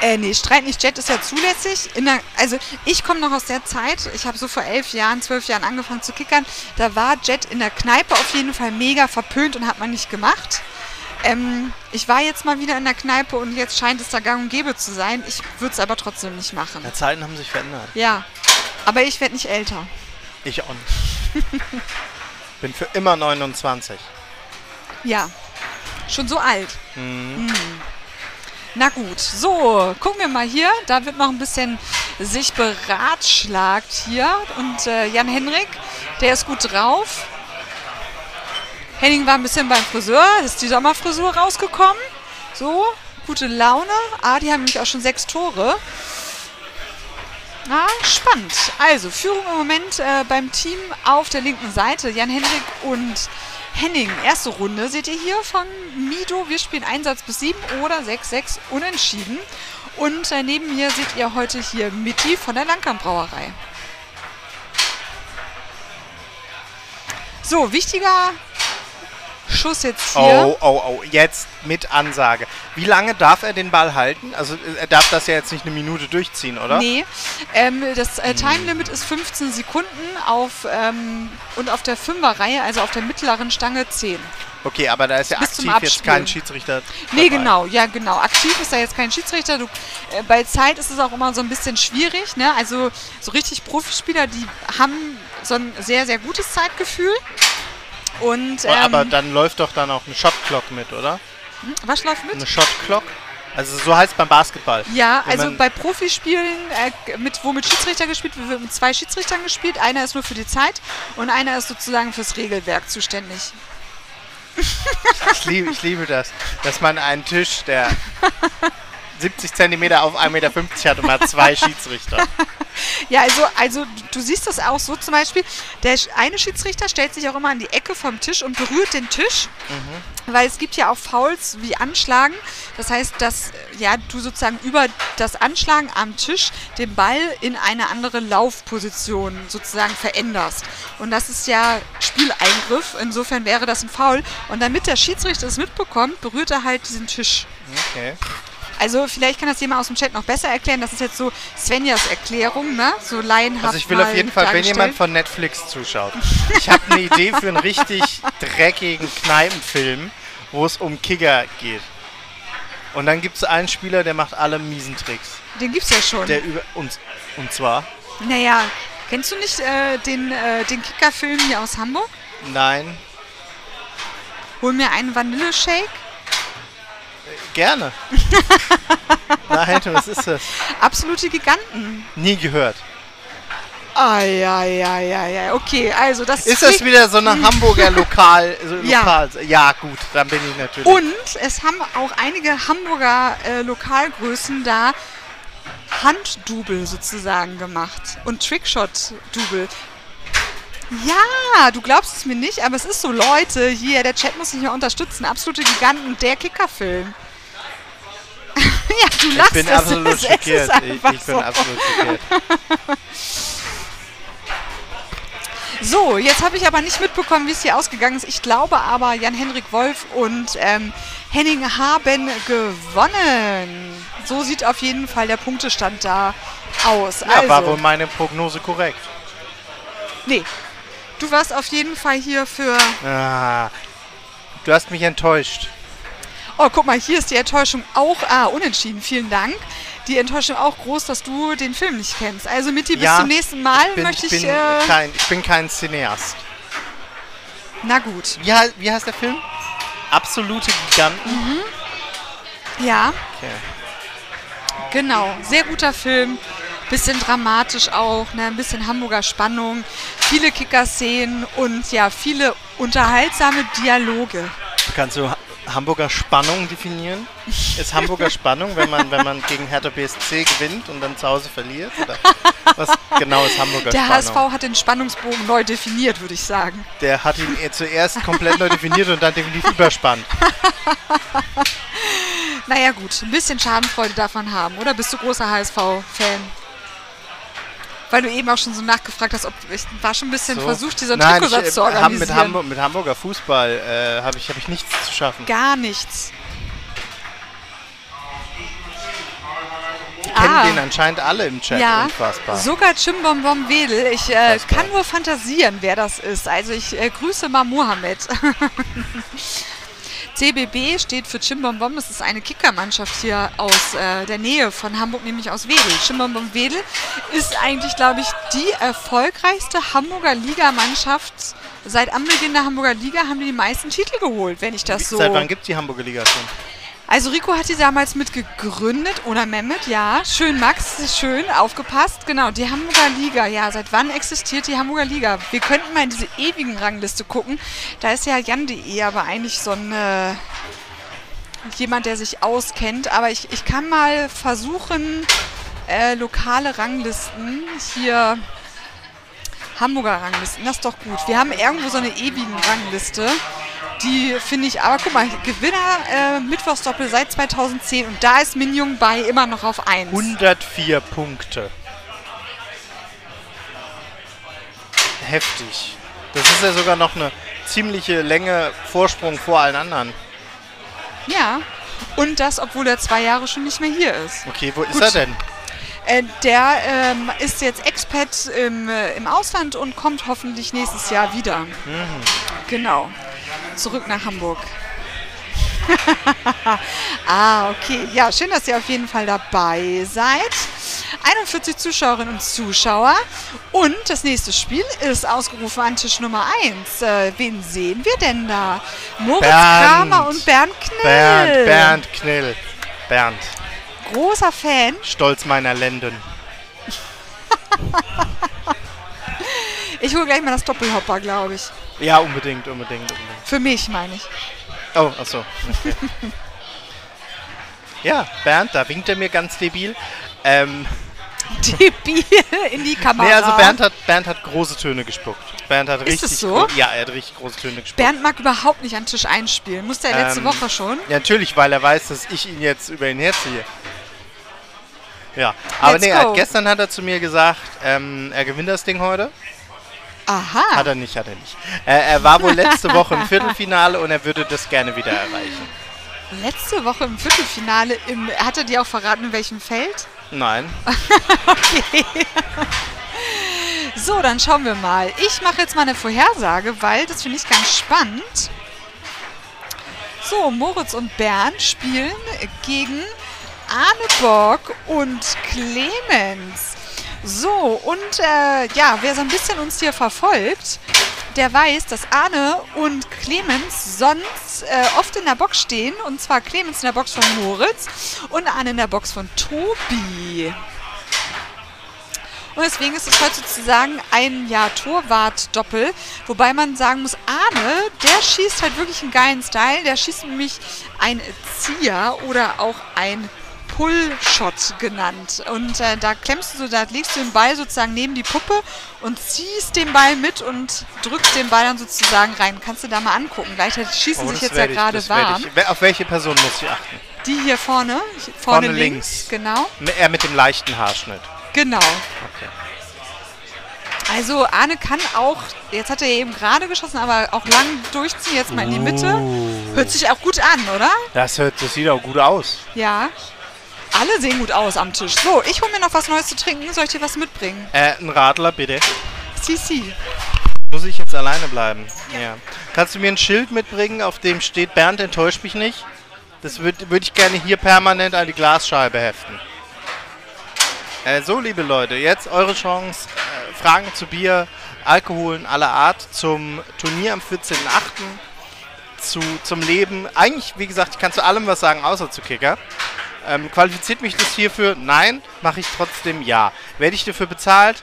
Äh, nee, Streit nicht Jet ist ja zulässig. Der, also ich komme noch aus der Zeit, ich habe so vor elf Jahren, zwölf Jahren angefangen zu kickern. Da war Jet in der Kneipe auf jeden Fall mega verpönt und hat man nicht gemacht. Ähm, ich war jetzt mal wieder in der Kneipe und jetzt scheint es da gang und gäbe zu sein. Ich würde es aber trotzdem nicht machen. Ja, Zeiten haben sich verändert. Ja, aber ich werde nicht älter. Ich auch nicht. Bin für immer 29. Ja, schon so alt. Hm. Na gut, so, gucken wir mal hier. Da wird noch ein bisschen sich beratschlagt hier. Und äh, Jan Henrik, der ist gut drauf. Henning war ein bisschen beim Friseur, ist die Sommerfrisur rausgekommen. So, gute Laune. Ah, die haben nämlich auch schon sechs Tore. Ah, spannend. Also, Führung im Moment äh, beim Team auf der linken Seite. Jan Henrik und Henning. Erste Runde seht ihr hier von Mido. Wir spielen Einsatz bis 7 oder 6-6 unentschieden. Und äh, neben mir seht ihr heute hier Mitti von der Langkamp Brauerei. So, wichtiger Schuss jetzt hier. Oh, oh, oh, jetzt mit Ansage. Wie lange darf er den Ball halten? Also äh, er darf das ja jetzt nicht eine Minute durchziehen, oder? Nee, ähm, das äh, Time Limit ist 15 Sekunden auf, ähm, und auf der Fünferreihe, also auf der mittleren Stange 10. Okay, aber da ist ja Bis aktiv jetzt kein. Schiedsrichter. Nee, dabei. genau, ja genau. Aktiv ist da jetzt kein Schiedsrichter. Du, äh, bei Zeit ist es auch immer so ein bisschen schwierig. Ne? Also so richtig Profispieler, die haben so ein sehr, sehr gutes Zeitgefühl. Und Oh, ähm, aber dann läuft doch dann auch eine Shot Clock mit, oder? was läuft mit? Eine Shot Clock? Also so heißt beim Basketball. Ja, Wenn also bei Profispielen, äh, mit, wo mit Schiedsrichter gespielt wird, wird mit zwei Schiedsrichtern gespielt. Einer ist nur für die Zeit und einer ist sozusagen fürs Regelwerk zuständig. Ich liebe, ich liebe das, dass man einen Tisch, der 70 Zentimeter auf 1,50 Meter hat und hat zwei Schiedsrichter. Ja, also, also du siehst das auch so zum Beispiel, der eine Schiedsrichter stellt sich auch immer an die Ecke vom Tisch und berührt den Tisch, weil es gibt ja auch Fouls wie Anschlagen. Das heißt, dass ja, du sozusagen über das Anschlagen am Tisch den Ball in eine andere Laufposition sozusagen veränderst. Und das ist ja Spieleingriff, insofern wäre das ein Foul. Und damit der Schiedsrichter es mitbekommt, berührt er halt diesen Tisch. Okay. Also vielleicht kann das jemand aus dem Chat noch besser erklären. Das ist jetzt so Svenjas Erklärung, ne? So laienhaft Also ich will auf jeden Fall, wenn jemand von Netflix zuschaut, ich habe eine Idee für einen richtig dreckigen Kneipenfilm, wo es um Kicker geht. Und dann gibt es einen Spieler, der macht alle miesen Tricks. Den gibt's ja schon. Der über uns und zwar naja, kennst du nicht äh, den, äh, den Kicker-Film hier aus Hamburg? nein, Hol mir einen Vanilleshake. Gerne. nein, was ist das? Absolute Giganten. Nie gehört. Eieieiei. Okay, also das Ist das wieder so eine Hamburger Lokal, so Ja. Lokal? Ja, gut, dann bin ich natürlich. Und es haben auch einige Hamburger äh, Lokalgrößen da Handdouble sozusagen gemacht. Und Trickshot-Double. Ja, du glaubst es mir nicht, aber es ist so, Leute, hier, der Chat muss sich mal unterstützen. Absolute Giganten, der Kickerfilm. ja, du lachst. ich bin absolut schockiert. Ich, ich bin so. absolut schockiert. So, jetzt habe ich aber nicht mitbekommen, wie es hier ausgegangen ist. Ich glaube aber, Jan-Henrik Wolf und ähm, Henning haben gewonnen. So sieht auf jeden Fall der Punktestand da aus. Ja, also, war wohl meine Prognose korrekt. nee, du warst auf jeden Fall hier für... Ah, du hast mich enttäuscht. Oh, guck mal, hier ist die Enttäuschung auch... Ah, unentschieden, vielen Dank. Die Enttäuschung auch groß, dass du den Film nicht kennst. Also Mitti, bis Ja, zum nächsten Mal Ich bin, möchte ich ich... bin, äh, kein, ich bin kein Cineast. na gut. Wie, wie heißt der Film? Absolute Giganten? Ja, Okay. Genau, sehr guter Film. Bisschen dramatisch auch, ne? ein bisschen Hamburger Spannung, viele Kicker-Szenen und ja, viele unterhaltsame Dialoge. Kannst du Hamburger Spannung definieren? Ist Hamburger Spannung, wenn man, wenn man gegen Hertha BSC gewinnt und dann zu Hause verliert? Oder was genau ist Hamburger Der Spannung? HSV hat den Spannungsbogen neu definiert, würde ich sagen. Der hat ihn eh zuerst komplett neu definiert und dann definitiv überspannt. Naja gut, ein bisschen Schadenfreude davon haben, oder? Bist du großer HSV-Fan? Weil du eben auch schon so nachgefragt hast, ob ich war schon ein bisschen So. versucht, diesen Nein, Trikotsatz ich, zu äh, organisieren. mit, Hamburg, mit Hamburger Fußball äh, habe ich, hab ich nichts zu schaffen. Gar nichts. Kennen Ah. den anscheinend alle im Chat. Ja, Unfassbar. sogar Chimbom Wedel. Ich äh, kann nur fantasieren, wer das ist. Also ich äh, grüße mal Mohammed. CBB steht für Chimbom Das ist eine Kickermannschaft hier aus äh, der Nähe von Hamburg, nämlich aus Wedel. Chimbom Wedel ist eigentlich, glaube ich, die erfolgreichste Hamburger Ligamannschaft. Seit Anbeginn der Hamburger Liga haben die die meisten Titel geholt, wenn ich das Wie- so... Seit wann gibt es die Hamburger Liga schon? Also Rico hat die damals mit gegründet, oder Mehmet, ja. Schön, Max, schön, aufgepasst. Genau, die Hamburger Liga, ja. Seit wann existiert die Hamburger Liga? Wir könnten mal in diese ewigen Rangliste gucken. Da ist ja Jan.de aber eigentlich so ein... Äh, jemand, der sich auskennt. Aber ich, ich kann mal versuchen, äh, lokale Ranglisten hier... Hamburger Ranglisten, das ist doch gut. Wir haben irgendwo so eine ewigen Rangliste. Die finde ich, aber guck mal, Gewinner äh, Mittwochsdoppel seit 2010 und da ist Minjung bei immer noch auf 1. 104 Punkte. Heftig. Das ist ja sogar noch eine ziemliche Länge Vorsprung vor allen anderen. Ja. Und das, obwohl er zwei Jahre schon nicht mehr hier ist. Okay, wo ist Gut. er denn? Äh, der ähm, ist jetzt Expat im, äh, im Ausland und kommt hoffentlich nächstes Jahr wieder. Genau. Zurück nach Hamburg. ah, okay. Ja, schön, dass ihr auf jeden Fall dabei seid. 41 Zuschauerinnen und Zuschauer. Und das nächste Spiel ist ausgerufen an Tisch Nummer 1. Äh, wen sehen wir denn da? Moritz Bernd. Kramer und Bernd Knill. Bernd, Bernd Knill. Bernd, Großer Fan. Stolz meiner Lenden. Ich hole gleich mal das Doppelhopper, glaube ich. Ja, unbedingt, unbedingt, unbedingt. Für mich, meine ich. Oh, achso. Okay. ja, Bernd, da winkt er mir ganz debil. Ähm, Debil in die Kamera. nee, also Bernd hat, Bernd hat große Töne gespuckt. Bernd hat Ist richtig. es so? Ja, er hat richtig große Töne gespuckt. Bernd mag überhaupt nicht an Tisch einspielen. Musste er letzte Ähm, Woche schon. Ja, natürlich, weil er weiß, dass ich ihn jetzt über ihn herziehe. Ja, aber Let's nee, go. gestern hat er zu mir gesagt, ähm, er gewinnt das Ding heute. Aha. Hat er nicht, hat er nicht. Äh, er war wohl letzte Woche im Viertelfinale und er würde das gerne wieder erreichen. Letzte Woche im Viertelfinale. Im, hat er dir auch verraten, in welchem Feld? Nein. So, dann schauen wir mal. Ich mache jetzt mal eine Vorhersage, weil das finde ich ganz spannend. So, Moritz und Bernd spielen gegen Arne Bock und Clemens. So, und äh, ja, wer so ein bisschen uns hier verfolgt, der weiß, dass Arne und Clemens sonst äh, oft in der Box stehen. Und zwar Clemens in der Box von Moritz und Arne in der Box von Tobi. Und deswegen ist es heute sozusagen ein Jahr Torwart-Doppel. Wobei man sagen muss, Arne, der schießt halt wirklich einen geilen Style. Der schießt nämlich ein Zieher oder auch ein Pull-Shot genannt. Und äh, da klemmst du so, da legst du den Ball sozusagen neben die Puppe und ziehst den Ball mit und drückst den Ball dann sozusagen rein. Kannst du da mal angucken. Gleichzeitig schießen Oh, sich jetzt ja gerade warm. Auf welche Person muss ich achten? Die hier vorne, vorne, Vorne links, links. genau. Er mit dem leichten Haarschnitt. Genau. Okay. Also Arne kann auch, jetzt hat er eben gerade geschossen, aber auch lang durchziehen, jetzt mal in die Mitte. Uh. Hört sich auch gut an, oder? Das, hört, das sieht auch gut aus. Ja. Alle sehen gut aus am Tisch. So, ich hole mir noch was Neues zu trinken. Soll ich dir was mitbringen? Äh, ein Radler, bitte. CC. Muss ich jetzt alleine bleiben? Ja. Kannst du mir ein Schild mitbringen, auf dem steht, Bernd enttäuscht mich nicht? Das würde würd ich gerne hier permanent an die Glasscheibe heften. Äh, so, liebe Leute, jetzt eure Chance. Äh, Fragen zu Bier, Alkoholen aller Art zum Turnier am 14.8. Zu, zum Leben. Eigentlich, wie gesagt, ich kann zu allem was sagen, außer zu Kicker. Ähm, qualifiziert mich das hierfür? Nein. Mache ich trotzdem? Ja. Werde ich dafür bezahlt?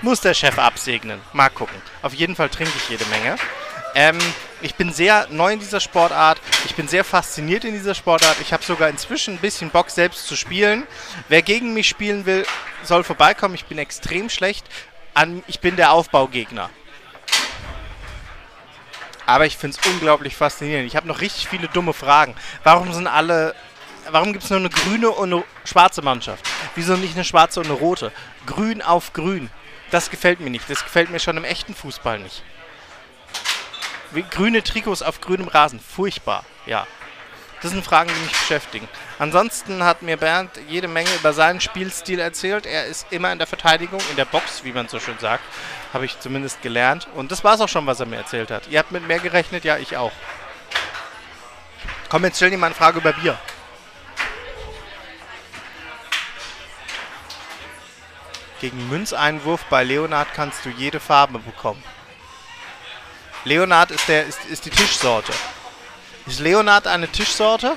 Muss der Chef absegnen. Mal gucken. Auf jeden Fall trinke ich jede Menge. Ähm, ich bin sehr neu in dieser Sportart. Ich bin sehr fasziniert in dieser Sportart. Ich habe sogar inzwischen ein bisschen Bock, selbst zu spielen. Wer gegen mich spielen will, soll vorbeikommen. Ich bin extrem schlecht. An, ich bin der Aufbaugegner. Aber ich finde es unglaublich faszinierend. Ich habe noch richtig viele dumme Fragen. Warum sind alle. Warum gibt es nur eine grüne und eine schwarze Mannschaft? Wieso nicht eine schwarze und eine rote? Grün auf grün. Das gefällt mir nicht. Das gefällt mir schon im echten Fußball nicht. Grüne Trikots auf grünem Rasen. Furchtbar. Ja. Das sind Fragen, die mich beschäftigen. Ansonsten hat mir Bernd jede Menge über seinen Spielstil erzählt. Er ist immer in der Verteidigung, in der Box, wie man so schön sagt. Habe ich zumindest gelernt. Und das war es auch schon, was er mir erzählt hat. Ihr habt mit mehr gerechnet? Ja, ich auch. Komm, jetzt stell dir mal eine Frage über Bier. Gegen Münzeinwurf bei Leonard kannst du jede Farbe bekommen. Leonard ist, der, ist, ist die Tischsorte. Ist Leonard eine Tischsorte?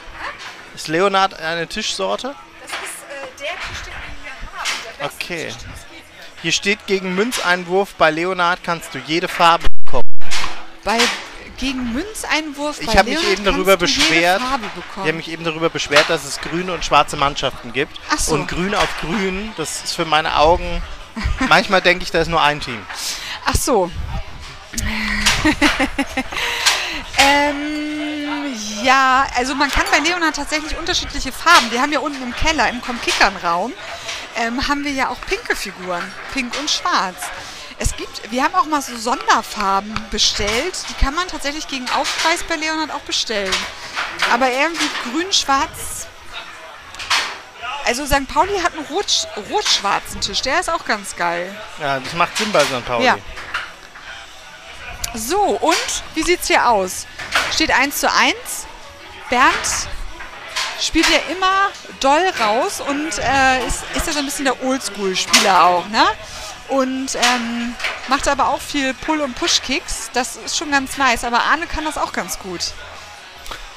Ist Leonard eine Tischsorte? Das ist äh, der Tisch, den wir hier haben. Okay. Hier steht gegen Münzeinwurf bei Leonard kannst du jede Farbe bekommen. Bei, gegen Münzeinwurf Ich bei hab mich Leonard eben darüber beschwert. Ich habe mich eben darüber beschwert, dass es grüne und schwarze Mannschaften gibt. Ach so. Und grün auf grün, das ist für meine Augen. Manchmal denke ich, da ist nur ein Team. Ach so. ähm, ja, also man kann bei Leonard tatsächlich unterschiedliche Farben. Wir haben ja unten im Keller, im Komkickern-Raum, ähm, haben wir ja auch pinke Figuren. Pink und schwarz. Es gibt, wir haben auch mal so Sonderfarben bestellt. Die kann man tatsächlich gegen Aufpreis bei Leonhard auch bestellen. Aber irgendwie grün-schwarz. Also St. Pauli hat einen rot- rot-schwarzen Tisch. Der ist auch ganz geil. Ja, das macht Sinn bei St. Pauli. Ja. So, und wie sieht's hier aus? Steht 1 zu 1. Bernd spielt ja immer doll raus und äh, ist, ist ja so ein bisschen der Oldschool-Spieler auch, ne? Und ähm, macht aber auch viel Pull- und Push-Kicks. Das ist schon ganz nice. Aber Arne kann das auch ganz gut.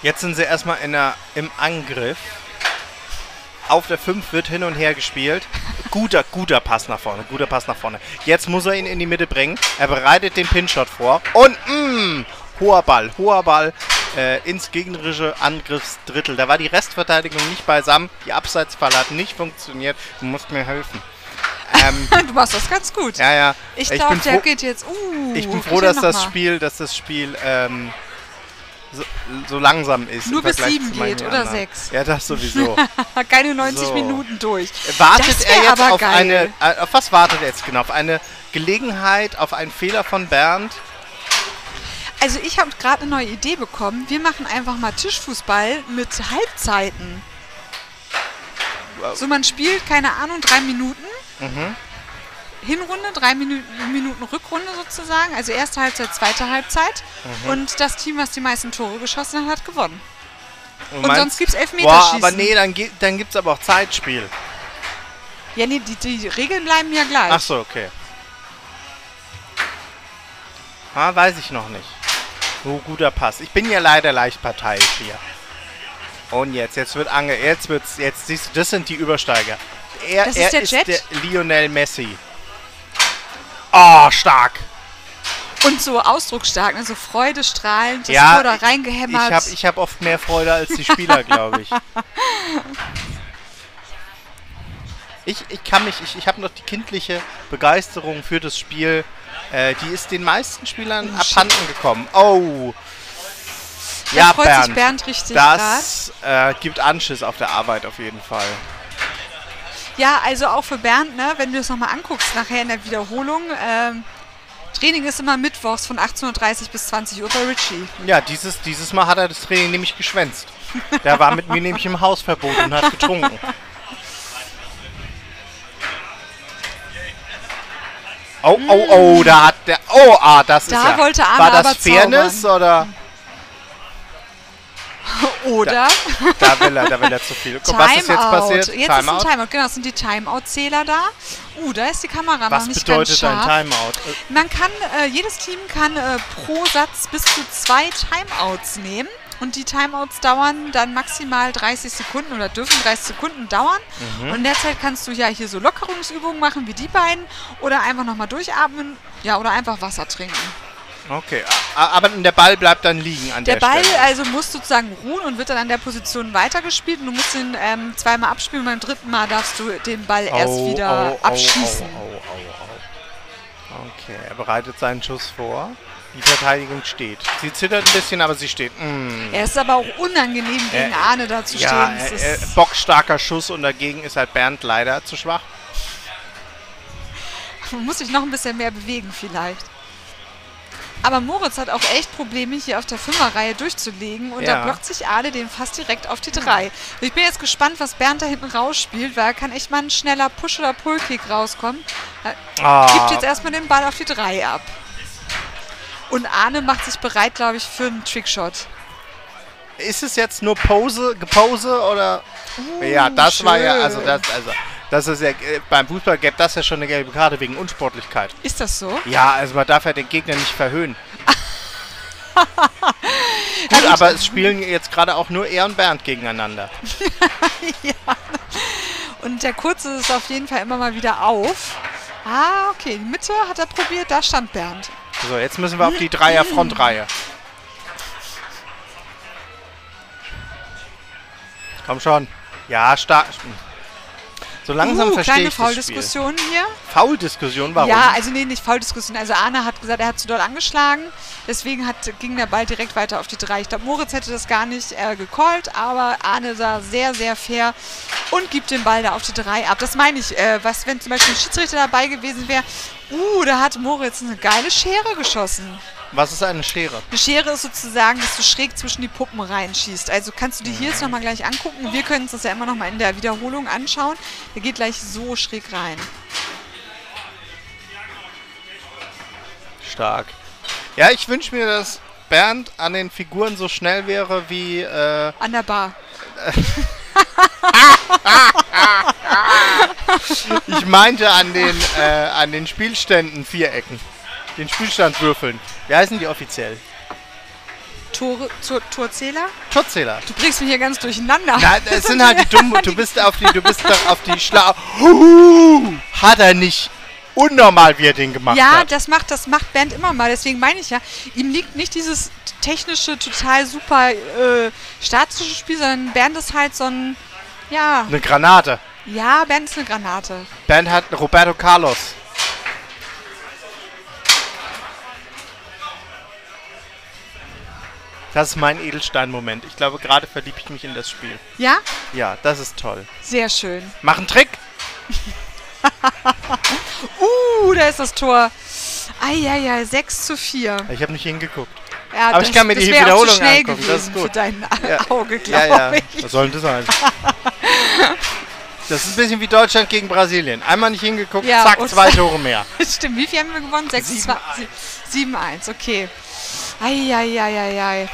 Jetzt sind sie erstmal in der, im Angriff. Auf der 5 wird hin und her gespielt. Guter, guter Pass nach vorne, guter Pass nach vorne. Jetzt muss er ihn in die Mitte bringen. Er bereitet den Pinshot vor. Und, mh, hoher Ball, hoher Ball äh, ins gegnerische Angriffsdrittel. Da war die Restverteidigung nicht beisammen. Die Abseitsfalle hat nicht funktioniert. Du musst mir helfen. Ähm, Du machst das ganz gut. ja, ja. Ich bin glaube, der froh- geht jetzt. Uh, ich bin froh, dass das mal? Spiel, dass das Spiel ähm, so, so langsam ist. Nur bis sieben geht, oder anderen. sechs? Ja, das sowieso. Keine 90 So. Minuten durch. wartet Das er jetzt aber auf geil. eine. Äh, auf was wartet er jetzt genau? Auf eine Gelegenheit, auf einen Fehler von Bernd? Also ich habe gerade eine neue Idee bekommen. Wir machen einfach mal Tischfußball mit Halbzeiten. So, man spielt, keine Ahnung, drei Minuten. Mhm. Hinrunde, drei Minuten, Minuten Rückrunde sozusagen. Also erste Halbzeit, zweite Halbzeit. Mhm. Und das Team, was die meisten Tore geschossen hat, hat gewonnen. Und, Und sonst gibt's Boah, Elfmeterschießen. aber nee, dann, gi- dann gibt es aber auch Zeitspiel. Ja, nee, die, die Regeln bleiben ja gleich. Ach so, okay. Ah, weiß ich noch nicht. Oh, guter Pass. Ich bin ja leider leicht parteiisch hier. Und jetzt, jetzt wird Ange, jetzt wird's, jetzt siehst du, das sind die Übersteiger. Er, Das ist er der ist Jet? der Lionel Messi. Oh, stark. Und so ausdrucksstark, ne? so freudestrahlend, das Ja, Tor reingehämmert. Ich habe ich hab oft mehr Freude als die Spieler, glaube ich. Ich, ich kann mich, ich, ich habe noch die kindliche Begeisterung für das Spiel. Äh, die ist den meisten Spielern Oh, abhanden gekommen. Oh. da ja, freut Bernd. sich Bernd richtig das äh, gibt Anschiss auf der Arbeit auf jeden Fall. Ja, also auch für Bernd, ne, wenn du es nochmal anguckst, nachher in der Wiederholung. Ähm, Training ist immer mittwochs von 18.30 bis 20 Uhr bei Richie. Ja, dieses, dieses Mal hat er das Training nämlich geschwänzt. Der war mit mir nämlich im Hausverbot und hat getrunken. Oh, oh, oh, da hat der. Oh, ah, das Da ist ja. wollte Arne War das Fairness oder? Oder Da will er, da will er zu viel. Guck, was ist jetzt Timeout. passiert? Jetzt ist ein Timeout, genau, das sind die Timeout-Zähler da. Uh, da ist die Kamera Was noch nicht bedeutet ganz ein scharf. Timeout? Äh, Man kann, äh, jedes Team kann äh, pro Satz bis zu zwei Timeouts nehmen. Und die Timeouts dauern dann maximal 30 Sekunden oder dürfen 30 Sekunden dauern. Mhm. Und in der Zeit kannst du ja hier so Lockerungsübungen machen wie die beiden. Oder einfach nochmal durchatmen. Ja, oder einfach Wasser trinken. Okay, aber der Ball bleibt dann liegen an Der der, Ball Stelle. also muss sozusagen ruhen und wird dann an der Position weitergespielt. Und du musst ihn ähm, zweimal abspielen. Beim dritten Mal darfst du den Ball erst Oh, wieder oh, abschießen. Oh. Okay, er bereitet seinen Schuss vor. Die Verteidigung steht. Sie zittert ein bisschen, aber sie steht. Mm. Er ist aber auch unangenehm, gegen Äh, Arne da zu Ja, stehen. Äh, äh, bockstarker Schuss und dagegen ist halt Bernd leider zu schwach. Man muss sich noch ein bisschen mehr bewegen vielleicht. Aber Moritz hat auch echt Probleme, hier auf der Fünferreihe durchzulegen. Und Ja. da blockt sich Arne den fast direkt auf die drei. Ich bin jetzt gespannt, was Bernd da hinten rausspielt, weil er kann echt mal ein schneller Push- oder Pull-Kick rauskommen. Er Ah, gibt jetzt erstmal den Ball auf die drei ab. Und Arne macht sich bereit, glaube ich, für einen Trickshot. ist es jetzt nur Pose, Gepose oder? ja, das war ja, also schön. das, also das ist ja äh, beim Fußball gäbe das ja schon eine gelbe Karte wegen Unsportlichkeit. Ist das so? Ja, also man darf ja den Gegner nicht verhöhnen. Gut, aber es spielen jetzt gerade auch nur er und Bernd gegeneinander. Und der Kurze ist auf jeden Fall immer mal wieder auf. Ah, okay. Die Mitte hat er probiert, da stand Bernd. So, jetzt müssen wir auf die Dreier-Frontreihe. Komm schon. Ja, stark. So langsam uh, verstehe kleine ich das. Fauldiskussion hier. Fauldiskussion, warum? Ja, also nee, nicht Fauldiskussion. Also Arne hat gesagt, er hat zu doll angeschlagen. Deswegen hat, ging der Ball direkt weiter auf die drei. Ich glaube, Moritz hätte das gar nicht äh, gecallt, aber Arne war sehr, sehr fair und gibt den Ball da auf die drei ab. Das meine ich. Äh, was, wenn zum Beispiel ein Schiedsrichter dabei gewesen wäre, uh, da hat Moritz eine geile Schere geschossen. Was ist eine Schere? Eine Schere ist sozusagen, dass du schräg zwischen die Puppen reinschießt. Also kannst du dir hier jetzt nochmal gleich angucken. Wir können uns das ja immer nochmal in der Wiederholung anschauen. Der geht gleich so schräg rein. Stark. Ja, ich wünsche mir, dass Bernd an den Figuren so schnell wäre wie. Äh, An der Bar. ich meinte an den, äh, an den Spielständen Vierecken. Den Spielstandwürfeln. Wie heißen die offiziell? Tore, Tor, Torzähler? Totzähler. Du bringst mich hier ganz durcheinander. Na, es sind halt die dummen. Du bist auf die, du bist doch auf die Schlau. Huhu, hat er nicht. Unnormal, wie er den gemacht ja, hat. das macht, das macht Bernd immer mal. Deswegen meine ich ja, ihm liegt nicht dieses technische, total super äh, statische Spiel, sondern Bernd ist halt so ein, ja, Eine Granate. ja, Bernd ist eine Granate. Bernd hat Roberto Carlos. Das ist mein Edelstein-Moment. Ich glaube, gerade verliebe ich mich in das Spiel. Ja, Ja, das ist toll. sehr schön. Mach einen Trick. Uh, da ist das Tor. Eieiei, 6 zu 4. Ich habe nicht hingeguckt. Ja, Aber ich kann mir die das Wiederholung zu schnell angucken, das ist gut. Für dein Ja. Auge, Ja, glaube ja. ich. Was soll denn das sein? Das ist ein bisschen wie Deutschland gegen Brasilien. Einmal nicht hingeguckt, Ja, zack, zwei Tore mehr. Stimmt, wie viel haben wir gewonnen? 6 zu 7-1, okay. Eieieiei.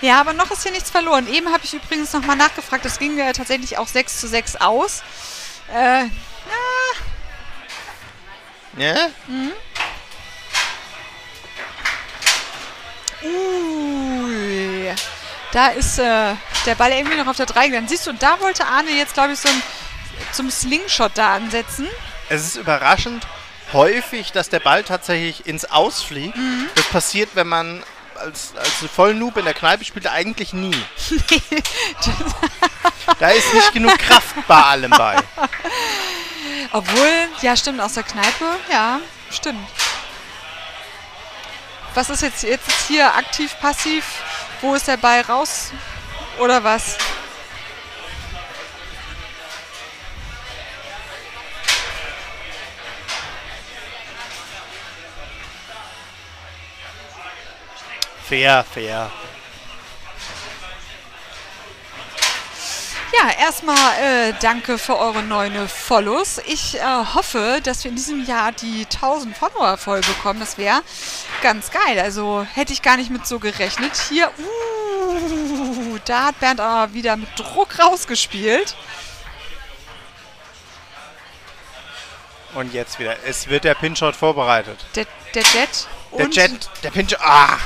Ja, aber noch ist hier nichts verloren. Eben habe ich übrigens nochmal nachgefragt. Das ging ja tatsächlich auch 6 zu 6 aus. Äh, Ja? ui. Da ist äh, der Ball irgendwie noch auf der 3 gegangen. Siehst du, da wollte Arne jetzt, glaube ich, so ein, zum Slingshot da ansetzen. Es ist überraschend häufig, dass der Ball tatsächlich ins Ausfliegt. Mhm. Das passiert, wenn man als, als Vollnoob in der Kneipe spielt, eigentlich nie. da ist nicht genug Kraft bei allem bei. Obwohl, ja, stimmt, aus der Kneipe, ja, stimmt. Was ist jetzt, jetzt ist hier aktiv, passiv? Wo ist der Ball raus? Oder was? Fair, fair. Ja, erstmal äh, danke für eure neuen Follows. Ich äh, hoffe, dass wir in diesem Jahr die 1000 Follower voll bekommen. Das wäre ganz geil. Also hätte ich gar nicht mit so gerechnet. Hier, uh, da hat Bernd aber wieder mit Druck rausgespielt. Und jetzt wieder. Es wird der Pinshot vorbereitet. Der, der Jet. Der Jet, der Pinshot. Ah!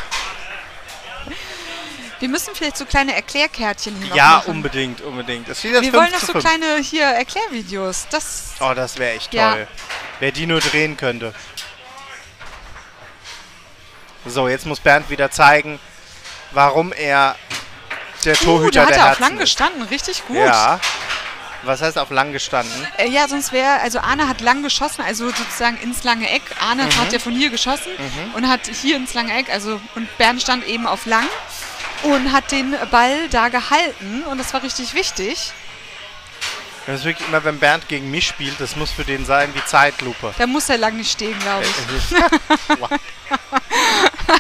Wir müssen vielleicht so kleine Erklärkärtchen hier Ja, machen. unbedingt, unbedingt. Wir 5 wollen noch so 5. kleine hier Erklärvideos. Das Oh, das wäre echt Ja. toll. Wer die nur drehen könnte. So, jetzt muss Bernd wieder zeigen, warum er der uh, Torhüter hat der er auf Herzen lang ist. gestanden. Richtig gut. Ja. Was heißt auf lang gestanden? Äh, ja, sonst wäre, also Arne hat lang geschossen, also sozusagen ins lange Eck. Arne Mhm. hat ja von hier geschossen und hat hier ins lange Eck, also und Bernd stand eben auf lang und hat den Ball da gehalten und das war richtig wichtig. Das ist wirklich immer, wenn Bernd gegen mich spielt, das muss für den sein wie Zeitlupe. Da muss er lang nicht stehen, glaube ich.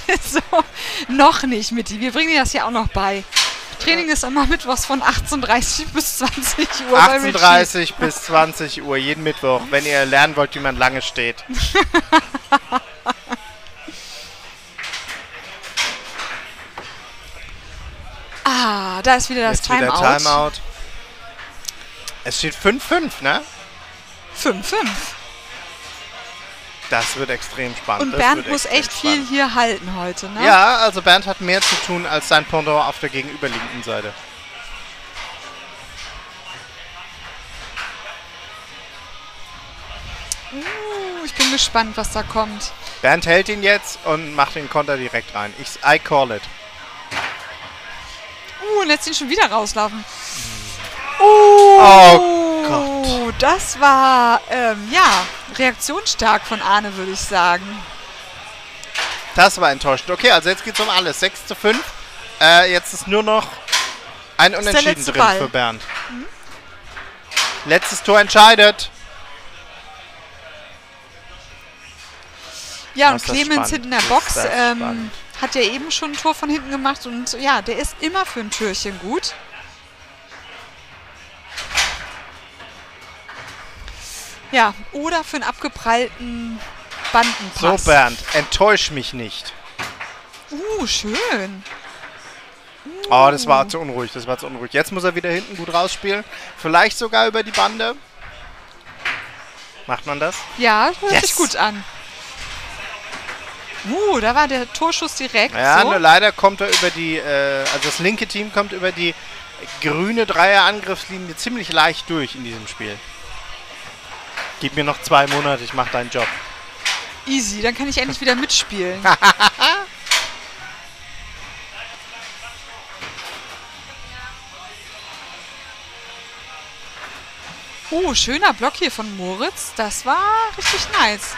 Also, noch nicht, Mitti. Wir bringen dir das ja auch noch bei. Training ist immer mittwochs von 18.30 bis 20 Uhr. bei Richie. 18.30 bis 20 Uhr, jeden Mittwoch, wenn ihr lernen wollt, wie man lange steht. Ah, da ist wieder das wieder Timeout. Timeout. Es steht 5-5, ne? 5-5. Das wird extrem spannend. Und Bernd muss echt viel spannend. hier halten heute, ne? Ja, also Bernd hat mehr zu tun als sein Pendant auf der gegenüberliegenden Seite. Uh, ich bin gespannt, was da kommt. Bernd hält ihn jetzt und macht den Konter direkt rein. Ich, I call it. Und lässt ihn schon wieder rauslaufen. Oh, Gott. Das war, ähm, ja, reaktionsstark von Arne, würde ich sagen. Das war enttäuschend. Okay, also jetzt geht's um alles. 6 zu 5. Äh, jetzt ist nur noch ein Unentschieden drin Ball. für Bernd. Letztes Tor entscheidet. Ja, Oh, und Clemens hinten in der Box ähm. Hat ja eben schon ein Tor von hinten gemacht und ja, der ist immer für ein Türchen gut. Ja, oder für einen abgeprallten So, Bandenpass. Bernd, enttäusch mich nicht. uh, schön. Oh, das war zu unruhig, das war zu unruhig. Jetzt muss er wieder hinten gut rausspielen. Vielleicht sogar über die Bande. Macht man das? Ja, hört Yes. sich gut an. Uh, da war der Torschuss direkt. Ja, so. nur leider kommt er über die, äh, also das linke Team kommt über die grüne Dreier-Angriffslinie ziemlich leicht durch in diesem Spiel. Gib mir noch zwei Monate, ich mach deinen Job. Easy, dann kann ich endlich wieder mitspielen. Oh, schöner Block hier von Moritz. Das war richtig nice.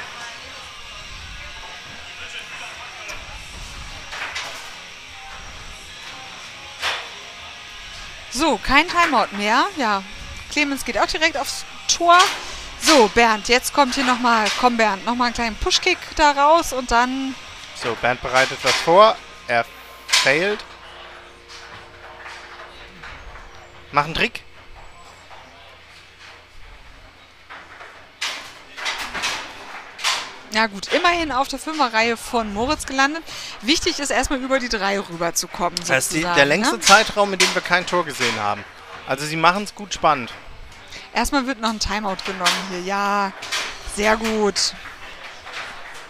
So, kein Timeout mehr. Ja, Clemens geht auch direkt aufs Tor. So, Bernd, jetzt kommt hier nochmal, komm Bernd, nochmal einen kleinen Pushkick da raus und dann, So, Bernd bereitet was vor. Er failed. Mach einen Trick. Ja gut, immerhin auf der Fünferreihe von Moritz gelandet. Wichtig ist erstmal über die drei rüberzukommen. Das ist die, der längste Ne? Zeitraum, in dem wir kein Tor gesehen haben. Also sie machen es gut spannend. Erstmal wird noch ein Timeout genommen hier. Ja, sehr gut.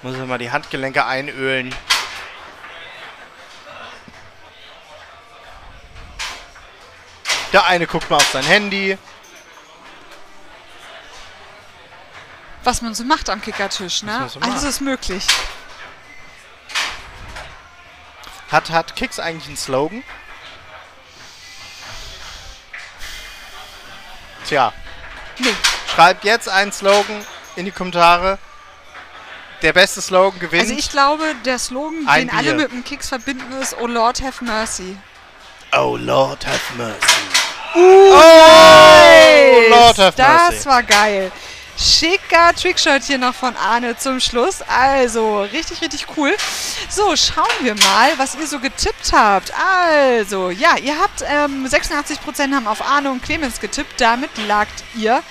Muss ich mal die Handgelenke einölen. Der eine guckt mal auf sein Handy. Was man so macht am Kickertisch, ne? so Alles macht. ist möglich. Hat, hat Kicks eigentlich einen Slogan? Tja, Nee. schreibt jetzt einen Slogan in die Kommentare. Der beste Slogan gewinnt. Also ich glaube, der Slogan, Ein den alle Bier. mit dem Kicks verbinden, ist Oh Lord have mercy. oh Lord have mercy. Oh, Lord have das mercy. war geil. Schicker Trickshot hier noch von Arne zum Schluss. Also, richtig, richtig cool. So, schauen wir mal, was ihr so getippt habt. Also, ja, ihr habt ähm, 86% haben auf Arne und Clemens getippt. Damit lagt ihr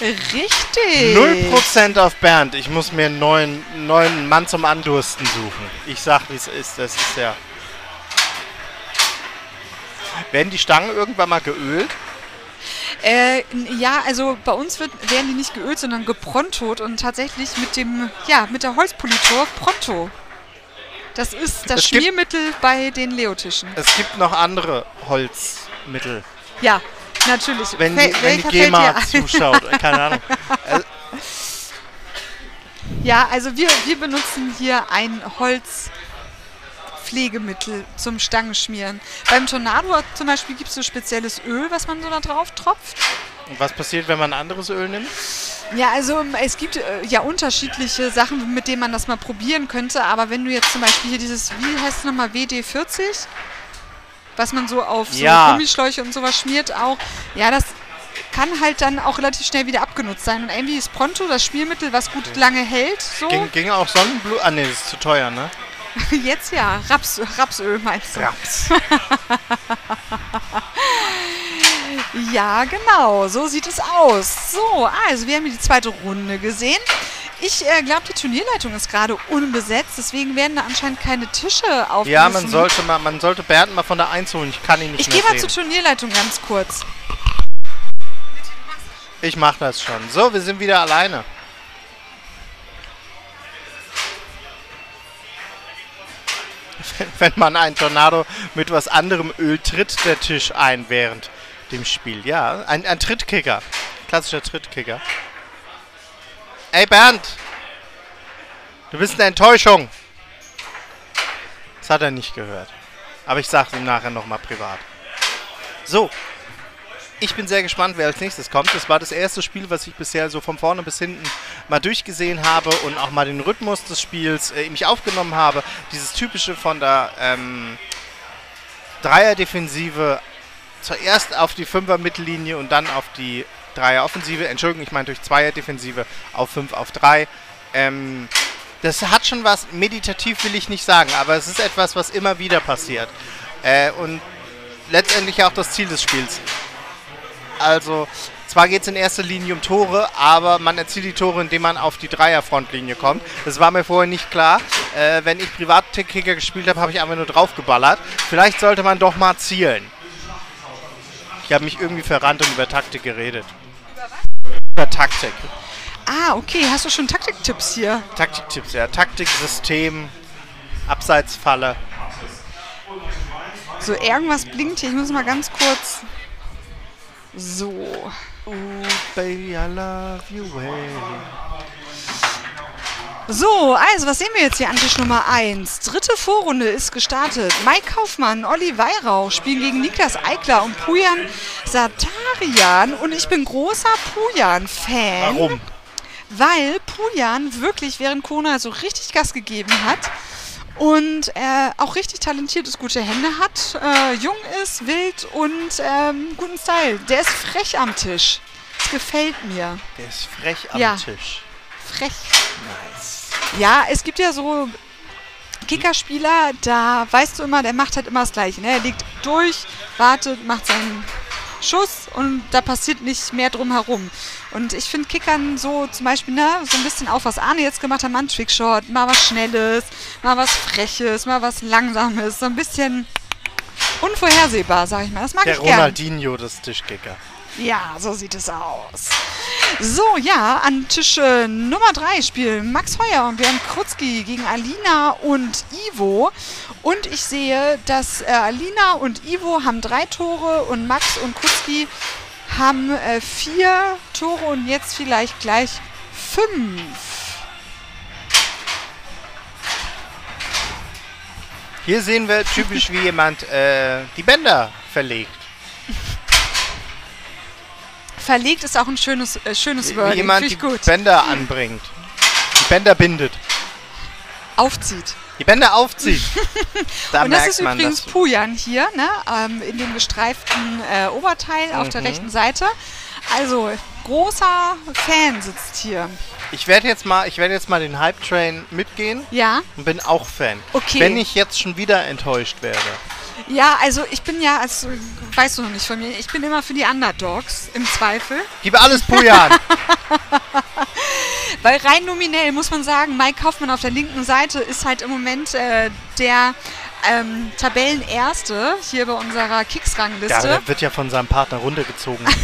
richtig. 0% auf Bernd. Ich muss mir einen neuen, neuen Mann zum Andursten suchen. Ich sag, wie es ist. Das ist ja. Werden die Stangen irgendwann mal geölt? Äh, ja, also bei uns wird, werden die nicht geölt, sondern geprontot und tatsächlich mit dem, ja, mit der Holzpolitur Pronto. Das ist das Es gibt- Schmiermittel bei den Leotischen. Es gibt noch andere Holzmittel. Ja, natürlich. Wenn Wel- die, wenn die GEMA zuschaut. Keine Ahnung. Ja, also wir, wir benutzen hier ein Holzpflegemittel zum Stangenschmieren. Beim Tornado zum Beispiel gibt es so spezielles Öl, was man so da drauf tropft. Und was passiert, wenn man ein anderes Öl nimmt? Ja, also ähm, es gibt äh, ja unterschiedliche Sachen, mit denen man das mal probieren könnte. Aber wenn du jetzt zum Beispiel hier dieses, wie heißt es nochmal, WD-40, was man so auf so Ja. Gummischläuche und sowas schmiert auch, ja, das kann halt dann auch relativ schnell wieder abgenutzt sein. Und irgendwie ist Pronto das Spielmittel, was gut lange hält. So. Ging, ging auch Sonnenblut. Ah, nee, das ist zu teuer, ne? Jetzt ja, Raps, Rapsöl meinst du? Raps. Ja, genau, so sieht es aus. So, also wir haben hier die zweite Runde gesehen. Ich äh, glaube, die Turnierleitung ist gerade unbesetzt, deswegen werden da anscheinend keine Tische aufgerufen. Ja, man sollte, mal, man sollte Bernd mal von der Eins holen. Ich kann ihn nicht Ich mehr gehe mal sehen. zur Turnierleitung ganz kurz. Ich mach das schon. So, wir sind wieder alleine. Wenn- man einen Tornado mit was anderem Öl tritt, der Tisch ein während dem Spiel. Ja, ein, ein Trittkicker. Klassischer Trittkicker. Ey Bernd! Du bist eine Enttäuschung. Das hat er nicht gehört. Aber ich sag's ihm nachher nochmal privat. So. Ich bin sehr gespannt, wer als nächstes kommt. Das war das erste Spiel, was ich bisher so von vorne bis hinten mal durchgesehen habe und auch mal den Rhythmus des Spiels äh, mich aufgenommen habe. Dieses typische von der ähm, Dreier-Defensive zuerst auf die Fünfer-Mittellinie und dann auf die Dreier-Offensive. Entschuldigung, ich meine durch Zweier-Defensive auf 5 auf 3. Ähm, das hat schon was, meditativ will ich nicht sagen, aber es ist etwas, was immer wieder passiert. Äh, und letztendlich auch das Ziel des Spiels. Also, zwar geht es in erster Linie um Tore, aber man erzielt die Tore, indem man auf die Dreierfrontlinie kommt. Das war mir vorher nicht klar. Äh, wenn ich Privatkicker gespielt habe, habe ich einfach nur draufgeballert. Vielleicht sollte man doch mal zielen. Ich habe mich irgendwie verrannt und über Taktik geredet. Über was? Über Taktik. Ah, okay. Hast du schon Taktiktipps hier? Taktiktipps, ja. Taktik, System, Abseitsfalle. So, irgendwas blinkt hier. Ich muss mal ganz kurz. So. Oh, baby, I love you way. So, also was sehen wir jetzt hier an Tisch Nummer 1? Dritte Vorrunde ist gestartet. Mike Kaufmann, Olli Weihrauch spielen gegen Niklas Eikler und Pujan Satarian. Und ich bin großer Pujan-Fan. Warum? Weil Pujan wirklich während Corona so richtig Gas gegeben hat und äh, auch richtig talentiert ist, gute Hände hat, äh, jung ist, wild und ähm, guten Style. Der ist frech am Tisch. Das gefällt mir. Der ist frech am Ja. Tisch. Frech. Nice. Ja, es gibt ja so Kickerspieler, da weißt du immer, der macht halt immer das Gleiche. Ne? Er liegt durch, wartet, macht seinen Schuss und da passiert nicht mehr drum herum. Und ich finde Kickern so zum Beispiel, ne, so ein bisschen auf, was Arne jetzt gemacht hat, mal ein Trickshot, mal was Schnelles, mal was Freches, mal was Langsames, so ein bisschen unvorhersehbar, sag ich mal. Das mag Der ich gern. Ronaldinho des Tischkicker. Ja, so sieht es aus. So, ja, an Tisch äh, Nummer 3 spielen Max Heuer und Bernd Krutzki gegen Alina und Ivo. Und ich sehe, dass äh, Alina und Ivo haben drei Tore und Max und Krutzki haben äh, vier Tore und jetzt vielleicht gleich fünf. Hier sehen wir typisch, wie jemand äh, die Bänder verlegt. Verlegt ist auch ein schönes, äh, schönes Wie Wording. jemand Finde die gut. Bänder anbringt. Die Bänder bindet. Aufzieht. Die Bänder aufzieht. Da Und das ist man übrigens. Pujan hier, ne? Ähm, in dem gestreiften äh, Oberteil auf der Mhm. rechten Seite. Also, großer Fan sitzt hier. Ich werde jetzt mal, ich werde jetzt mal den Hype Train mitgehen Ja, und bin auch Fan. Okay. Wenn ich jetzt schon wieder enttäuscht werde. Ja, also ich bin ja, also, weißt du noch nicht von mir, ich bin immer für die Underdogs, im Zweifel. Gib alles Pujan. Weil rein nominell muss man sagen, Mike Kaufmann auf der linken Seite ist halt im Moment äh, der ähm, Tabellenerste hier bei unserer ja, Kicks-Rangliste. der wird ja von seinem Partner runtergezogen.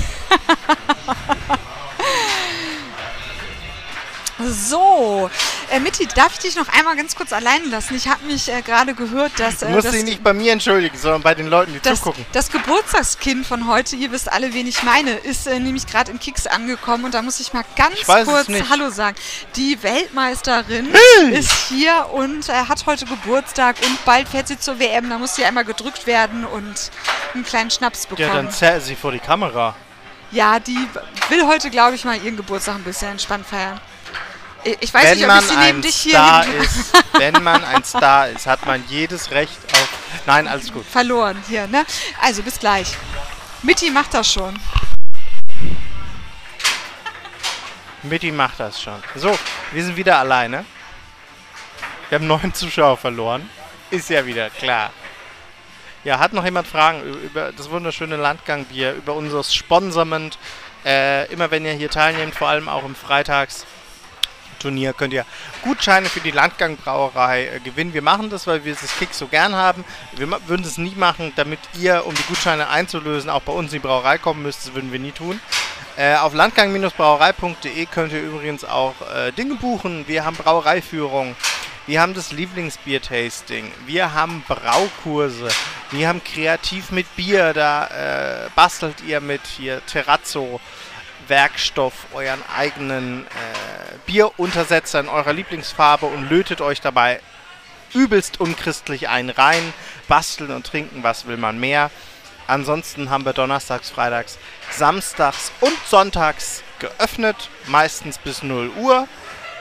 So, äh, Mitti, darf ich dich noch einmal ganz kurz allein lassen? Ich habe mich äh, gerade gehört, dass, Du äh, musst das, dich nicht bei mir entschuldigen, sondern bei den Leuten, die das, zugucken. das Geburtstagskind von heute, ihr wisst alle, wen ich meine, ist äh, nämlich gerade in Kicks angekommen und da muss ich mal ganz Ich kurz. Hallo sagen. Die Weltmeisterin ist hier und äh, hat heute Geburtstag und bald fährt sie zur WM, da muss sie einmal gedrückt werden und einen kleinen Schnaps Ja, bekommen. dann zerr sie vor die Kamera. Ja, die will heute, glaube ich, mal ihren Geburtstag ein bisschen entspannt feiern. Ich- Ich weiß wenn nicht, ob ich man sie neben ein dich hier Star ist, wenn man ein Star ist, hat man jedes Recht auf. Nein, alles gut. verloren hier, ne? Also bis gleich. Mitti macht das schon. Mitty macht das schon. So, wir sind wieder alleine. Wir haben neun Zuschauer verloren. Ist ja wieder klar. Ja, hat noch jemand Fragen über das wunderschöne Landgangbier, über unser Sponsorment? Äh, immer wenn ihr hier teilnehmt, vor allem auch im Freitagsturnier, könnt ihr Gutscheine für die Landgangbrauerei äh, gewinnen. Wir machen das, weil wir das Kick so gern haben. Wir würden es nie machen, damit ihr, um die Gutscheine einzulösen, auch bei uns in die Brauerei kommen müsst. Das würden wir nie tun. Äh, auf landgang-brauerei.de könnt ihr übrigens auch äh, Dinge buchen. Wir haben Brauereiführung. Wir haben das Lieblingsbier-Tasting. Wir haben Braukurse. Wir haben kreativ mit Bier. Da äh, bastelt ihr mit hier Terrazzo Werkstoff euren eigenen äh, Bieruntersetzer in eurer Lieblingsfarbe und lötet euch dabei übelst unchristlich einen rein. Basteln und trinken, was will man mehr? Ansonsten haben wir donnerstags, freitags, samstags und sonntags geöffnet, meistens bis 0 Uhr.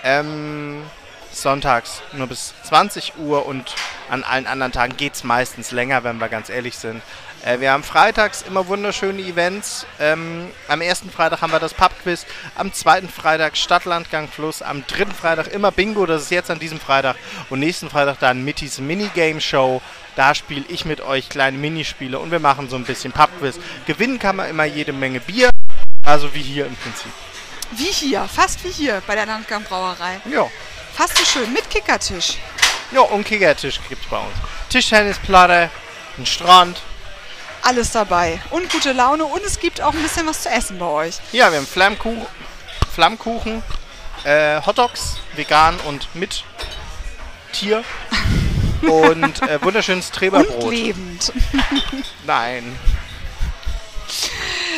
Ähm, sonntags nur bis 20 Uhr und an allen anderen Tagen geht es meistens länger, wenn wir ganz ehrlich sind. Äh, wir haben freitags immer wunderschöne Events. Ähm, am ersten Freitag haben wir das Pubquiz, am zweiten Freitag Stadtlandgang Fluss, am dritten Freitag immer Bingo, das ist jetzt an diesem Freitag und nächsten Freitag dann Mittys Minigame Show. Da spiele ich mit euch kleine Minispiele und wir machen so ein bisschen Pubquiz. Gewinnen kann man immer jede Menge Bier, also wie hier im Prinzip. Wie hier, fast wie hier bei der Landgang Brauerei. Ja. Fast so schön, mit Kickertisch. Ja, und Kickertisch gibt's bei uns. Tischtennisplatte, ein Strand. Alles dabei. Und gute Laune und es gibt auch ein bisschen was zu essen bei euch. Ja, wir haben Flammkuchen, Flammkuchen äh, Hotdogs, vegan und mit Tier. und äh, wunderschönes Und Treberbrot. lebend. Nein.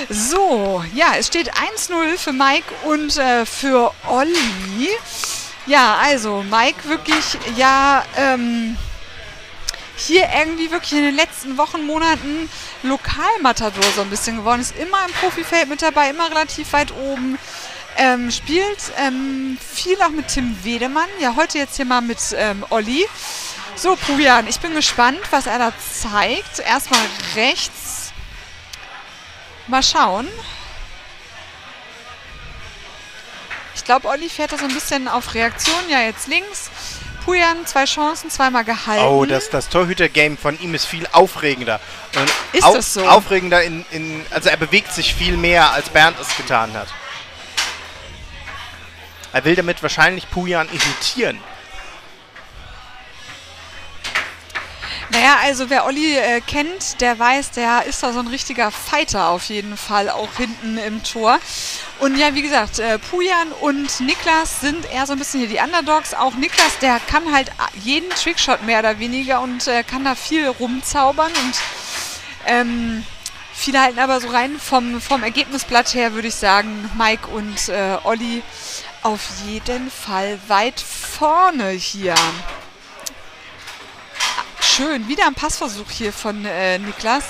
So, ja, es steht 1-0 für Mike und äh, für Olli. Ja, also Mike wirklich, ja, ähm, hier irgendwie wirklich in den letzten Wochen, Monaten Lokalmatador so ein bisschen geworden. Ist immer im Profifeld mit dabei, immer relativ weit oben. Ähm, spielt ähm, viel auch mit Tim Wedemann. Ja, heute jetzt hier mal mit ähm, Olli. So, Pujan, ich bin gespannt, was er da zeigt. Erstmal rechts. Mal schauen. Ich glaube, Olli fährt da so ein bisschen auf Reaktion. Ja, jetzt links. Pujan, zwei Chancen, zweimal gehalten. Oh, das, das Torhüter-Game von ihm ist viel aufregender. Und Ist au- das so? Aufregender in, in. Also er bewegt sich viel mehr, als Bernd es getan hat. Er will damit wahrscheinlich Pujan irritieren. Naja, also wer Olli äh, kennt, der weiß, der ist da so ein richtiger Fighter auf jeden Fall, auch hinten im Tor. Und ja, wie gesagt, äh, Pujan und Niklas sind eher so ein bisschen hier die Underdogs. Auch Niklas, der kann halt jeden Trickshot mehr oder weniger und äh, kann da viel rumzaubern und ähm, viele halten aber so rein vom, vom Ergebnisblatt her, würde ich sagen, Mike und äh, Olli auf jeden Fall weit vorne hier. Schön, wieder ein Passversuch hier von äh, Niklas.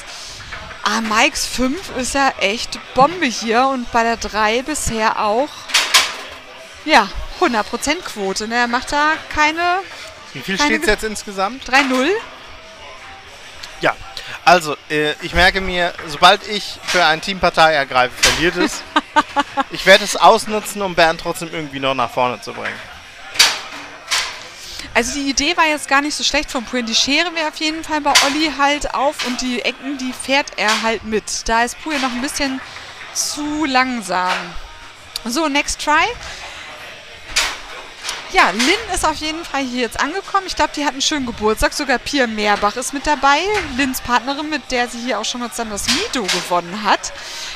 Ah, Mikes 5 ist ja echt Bombe hier und bei der 3 bisher auch, ja, 100% Quote. Ne? Er macht da keine Wie viel steht es jetzt insgesamt? 3-0. Ja, also, äh, ich merke mir, sobald ich für ein Team Partei ergreife, verliert es. ich werde es ausnutzen, um Bernd trotzdem irgendwie noch nach vorne zu bringen. Also die Idee war jetzt gar nicht so schlecht vom Pujan. Die Schere wäre auf jeden Fall bei Olli halt auf und die Ecken, die fährt er halt mit. Da ist Pujan noch ein bisschen zu langsam. So, next try. Ja, Lynn ist auf jeden Fall hier jetzt angekommen. Ich glaube, die hat einen schönen Geburtstag. Sogar Pia Mehrbach ist mit dabei. Lynns Partnerin, mit der sie hier auch schon mal zusammen das Mido gewonnen hat.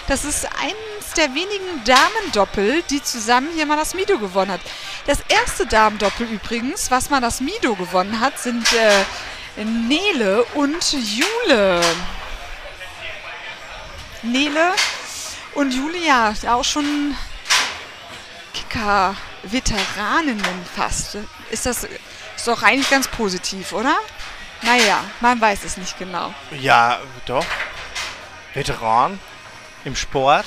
Das ist eines der wenigen Damendoppel, die zusammen hier mal das Mido gewonnen hat. Das erste Damendoppel übrigens, was mal das Mido gewonnen hat, sind äh, Nele und Jule. Nele und Julia, auch schon Kicker-Veteraninnen fast. Ist das ist doch eigentlich ganz positiv, oder? Naja, man weiß es nicht genau. Ja, doch. Veteran im Sport.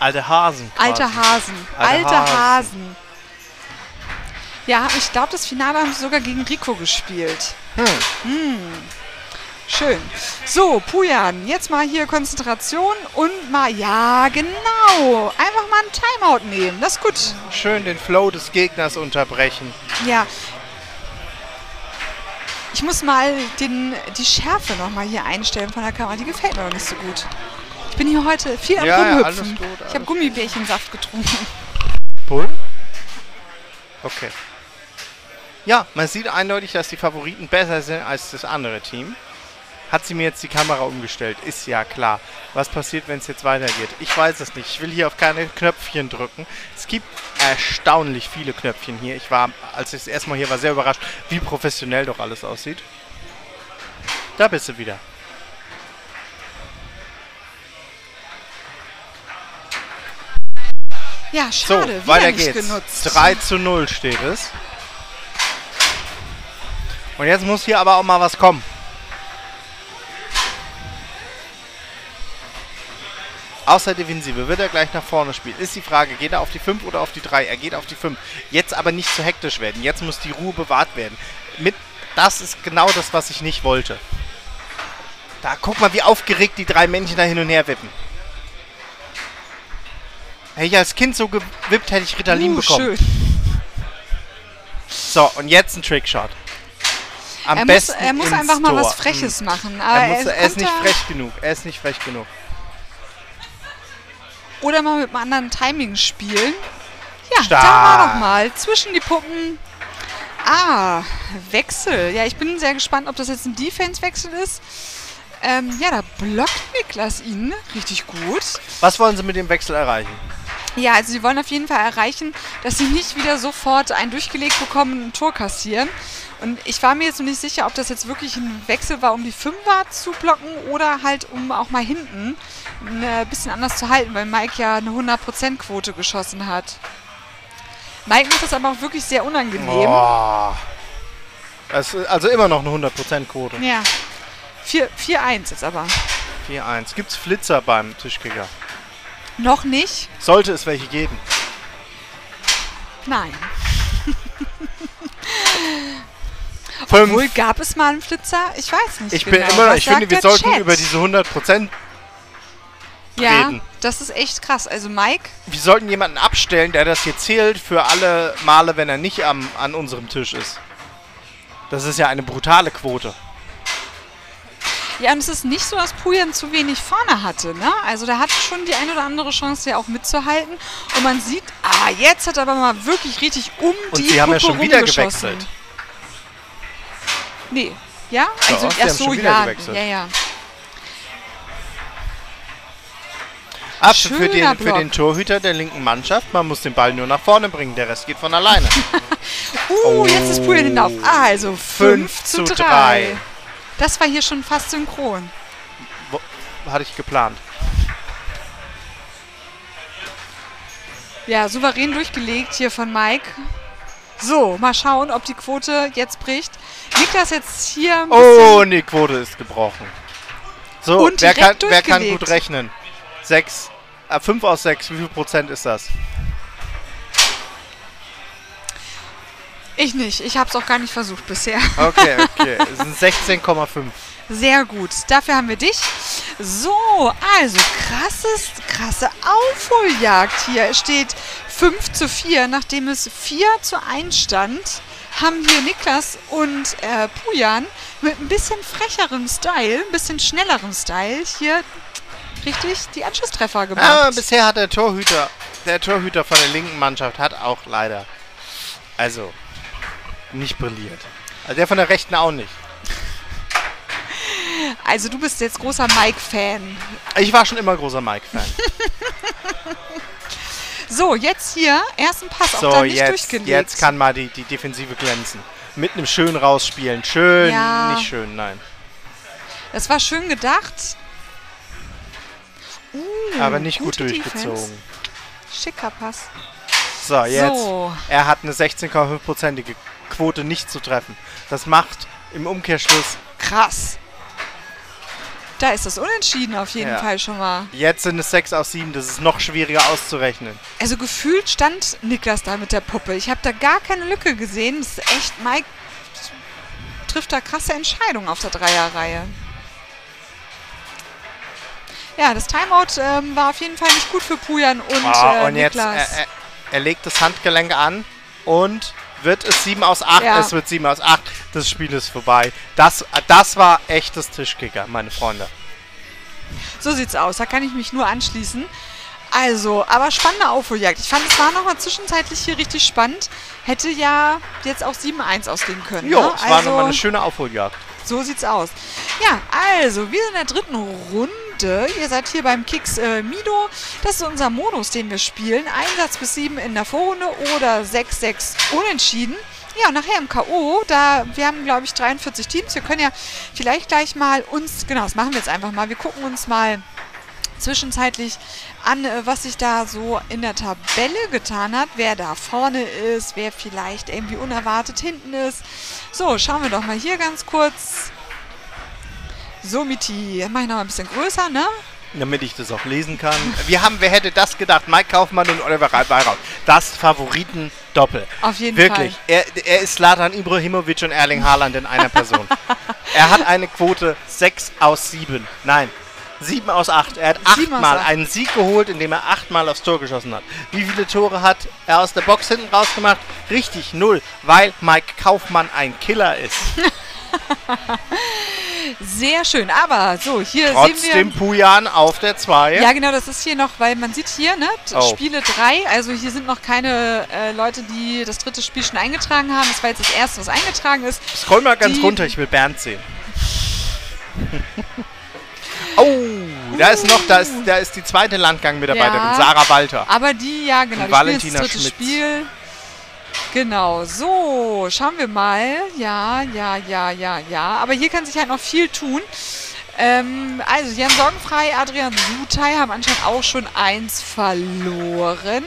Alte Hasen. quasi. Alte Hasen. Alte Alte, Hasen. Hasen. Ja, ich glaube, das Finale haben sie sogar gegen Rico gespielt. Hm. Schön. So, Pujan, jetzt mal hier Konzentration und mal, ja, genau. Einfach mal ein Timeout nehmen. Das ist gut. Schön den Flow des Gegners unterbrechen. Ja. Ich muss mal den, die Schärfe nochmal hier einstellen von der Kamera. Die gefällt mir noch nicht so gut. Ich bin hier heute viel am Ja, ja, Rumhüpfen. gut, ich habe Gummibärchensaft getrunken. Pull? Okay. Ja, man sieht eindeutig, dass die Favoriten besser sind als das andere Team. Hat sie mir jetzt die Kamera umgestellt? Ist ja klar. Was passiert, wenn es jetzt weitergeht? Ich weiß es nicht. Ich will hier auf keine Knöpfchen drücken. Es gibt erstaunlich viele Knöpfchen hier. Ich war, als ich das erste Mal hier war, sehr überrascht, wie professionell doch alles aussieht. Da bist du wieder. Ja, So, schade. wieder weiter geht's. genutzt. 3 zu 0 steht es. Und jetzt muss hier aber auch mal was kommen. Aus der Defensive wird er gleich nach vorne spielen. Ist die Frage, geht er auf die 5 oder auf die 3? Er geht auf die 5. Jetzt aber nicht zu hektisch werden. Jetzt muss die Ruhe bewahrt werden. Mit, das ist genau das, was ich nicht wollte. Da, guck mal, wie aufgeregt die drei Männchen da hin und her wippen. Hätte ich als Kind so gewippt, hätte ich Ritalin Uh, bekommen. schön. So, und jetzt ein Trickshot. Am Er muss, besten er muss einfach mal Tor. was Freches Hm. machen. Er, muss, er ist kommt nicht frech genug. Er ist nicht frech genug. Oder mal mit einem anderen Timing spielen. Ja, Stark. da war doch mal. Zwischen die Puppen. Ah, Wechsel. Ja, ich bin sehr gespannt, ob das jetzt ein Defense-Wechsel ist. Ähm, ja, da blockt Niklas ihn richtig gut. Was wollen sie mit dem Wechsel erreichen? Ja, also sie wollen auf jeden Fall erreichen, dass sie nicht wieder sofort ein durchgelegt bekommen und ein Tor kassieren. Und ich war mir jetzt noch nicht sicher, ob das jetzt wirklich ein Wechsel war, um die Fünfer zu blocken oder halt um auch mal hinten ein bisschen anders zu halten, weil Mike ja eine 100%-Quote geschossen hat. Mike macht das aber auch wirklich sehr unangenehm. Oh. Also immer noch eine 100%-Quote. Ja. 4 4-1 jetzt aber. 4-1. Gibt's Flitzer beim Tischkicker? Noch nicht? Sollte es welche geben. Nein. Fünf. Wohl gab es mal einen Flitzer? Ich weiß nicht. Ich genau. bin immer, Was ich finde, wir sollten Chat? über diese 100%, Ja, reden. das ist echt krass. Also Mike, wir sollten jemanden abstellen, der das hier zählt für alle Male, wenn er nicht am, an unserem Tisch ist. Das ist ja eine brutale Quote. Ja, und es ist nicht so, dass Pujan zu wenig vorne hatte, ne? Also der hatte schon die ein oder andere Chance, ja auch mitzuhalten. Und man sieht, ah, jetzt hat er aber mal wirklich richtig um Und die sie haben ja schon wieder gewechselt. Nee. Ja? Also, ach haben so, ja. gewechselt. Ja, ja. Ab für den, für den Torhüter der linken Mannschaft. Man muss den Ball nur nach vorne bringen, der Rest geht von alleine. Uh, jetzt ist Pujan hinauf. Also 5 zu 3. drei. Das war hier schon fast synchron. Wo, hatte ich geplant. Ja, souverän durchgelegt hier von Mike. So, mal schauen, ob die Quote jetzt bricht. Niklas jetzt hier ein Oh, die Quote ist gebrochen. So, wer kann, wer kann gut rechnen? 6, äh, 5 aus 6, wie viel Prozent ist das? Ich nicht. Ich habe es auch gar nicht versucht bisher. Okay, okay. Es sind 16,5. Sehr gut. Dafür haben wir dich. So, also krasses, krasse Aufholjagd hier. Es steht 5 zu 4, nachdem es 4 zu 1 stand, haben hier Niklas und äh, Pujan mit ein bisschen frecherem Style, ein bisschen schnellerem Style hier richtig die Anschlusstreffer gemacht. Aber bisher hat der Torhüter, der Torhüter von der linken Mannschaft hat auch leider, also, nicht brilliert. Also der von der rechten auch nicht. Also du bist jetzt großer Mike-Fan. Ich war schon immer großer Mike-Fan. So, jetzt hier, ersten Pass, auch So, da nicht jetzt, durchgelegt. jetzt kann mal die, die Defensive glänzen. Mit einem schön rausspielen. Schön, Ja. nicht schön, nein. Das war schön gedacht. Uh, Aber nicht gut durchgezogen. Defense. Schicker Pass. So, jetzt. So. Er hat eine 16,5%ige Quote nicht zu treffen. Das macht im Umkehrschluss, Krass. Da ist das Unentschieden auf jeden Ja. Fall schon mal. jetzt sind es 6 aus 7, das ist noch schwieriger auszurechnen. Also gefühlt stand Niklas da mit der Puppe. Ich habe da gar keine Lücke gesehen. Das ist echt, Mike trifft da krasse Entscheidungen auf der Dreierreihe. Ja, das Timeout ähm, war auf jeden Fall nicht gut für Pujan und, Ah, äh, und jetzt, er, Niklas. er, er legt das Handgelenk an und wird es 7 aus 8. Ja. Es wird 7 aus 8. Das Spiel ist vorbei. Das, das war echtes Tischkicker, meine Freunde. So sieht's aus, da kann ich mich nur anschließen. Also, aber spannende Aufholjagd. Ich fand, es war nochmal zwischenzeitlich hier richtig spannend. Hätte ja jetzt auch 7-1 ausgehen können. Jo, ne? es war also, nochmal eine schöne Aufholjagd. So sieht's aus. Ja, also, wir sind in der dritten Runde. Ihr seid hier beim Kicks äh, Mido. Das ist unser Modus, den wir spielen. Einsatz bis 7 in der Vorrunde oder 6-6 unentschieden. Ja, nachher im K.O., da, wir haben, glaube ich, 43 Teams. Wir können ja vielleicht gleich mal uns, genau, das machen wir jetzt einfach mal. Wir gucken uns mal zwischenzeitlich an, äh, was sich da so in der Tabelle getan hat, wer da vorne ist, wer vielleicht irgendwie unerwartet hinten ist. So, schauen wir doch mal hier ganz kurz. So, Miti, mach ich noch mal ein bisschen größer, ne? damit ich das auch lesen kann. Wir haben, wer hätte das gedacht? Mike Kaufmann und Oliver Weihrauch. Das Favoriten-Doppel. Auf jeden Wirklich. Fall. Er, er ist Slatan Ibrahimovic und Erling Haaland in einer Person. er hat eine Quote 6 aus 7. Nein, 7 aus 8. Er hat Sieben aus achtmal acht. einen Sieg geholt, indem er achtmal aufs Tor geschossen hat. Wie viele Tore hat er aus der Box hinten rausgemacht? Richtig, null. Weil Mike Kaufmann ein Killer ist. Sehr schön. Aber so, hier sehen Trotzdem wir. Pujan auf der 2. Ja, genau, das ist hier noch, weil man sieht hier, ne, Oh. Spiele 3, also hier sind noch keine äh, Leute, die das dritte Spiel schon eingetragen haben. Das war jetzt das erste, was eingetragen ist. Scroll mal ganz Die- runter, ich will Bernd sehen. oh, da ist noch, da ist, da ist die zweite Landgang-Mitarbeiterin, Ja. Sarah Walter. Aber die, ja, genau, die Valentina das dritte Schmitz. Spiel. Genau, so, schauen wir mal. Ja, ja, ja, ja, ja. Aber hier kann sich halt noch viel tun. Ähm, also, Jan Sorgenfrei, Adrian Sutai haben anscheinend auch schon eins verloren.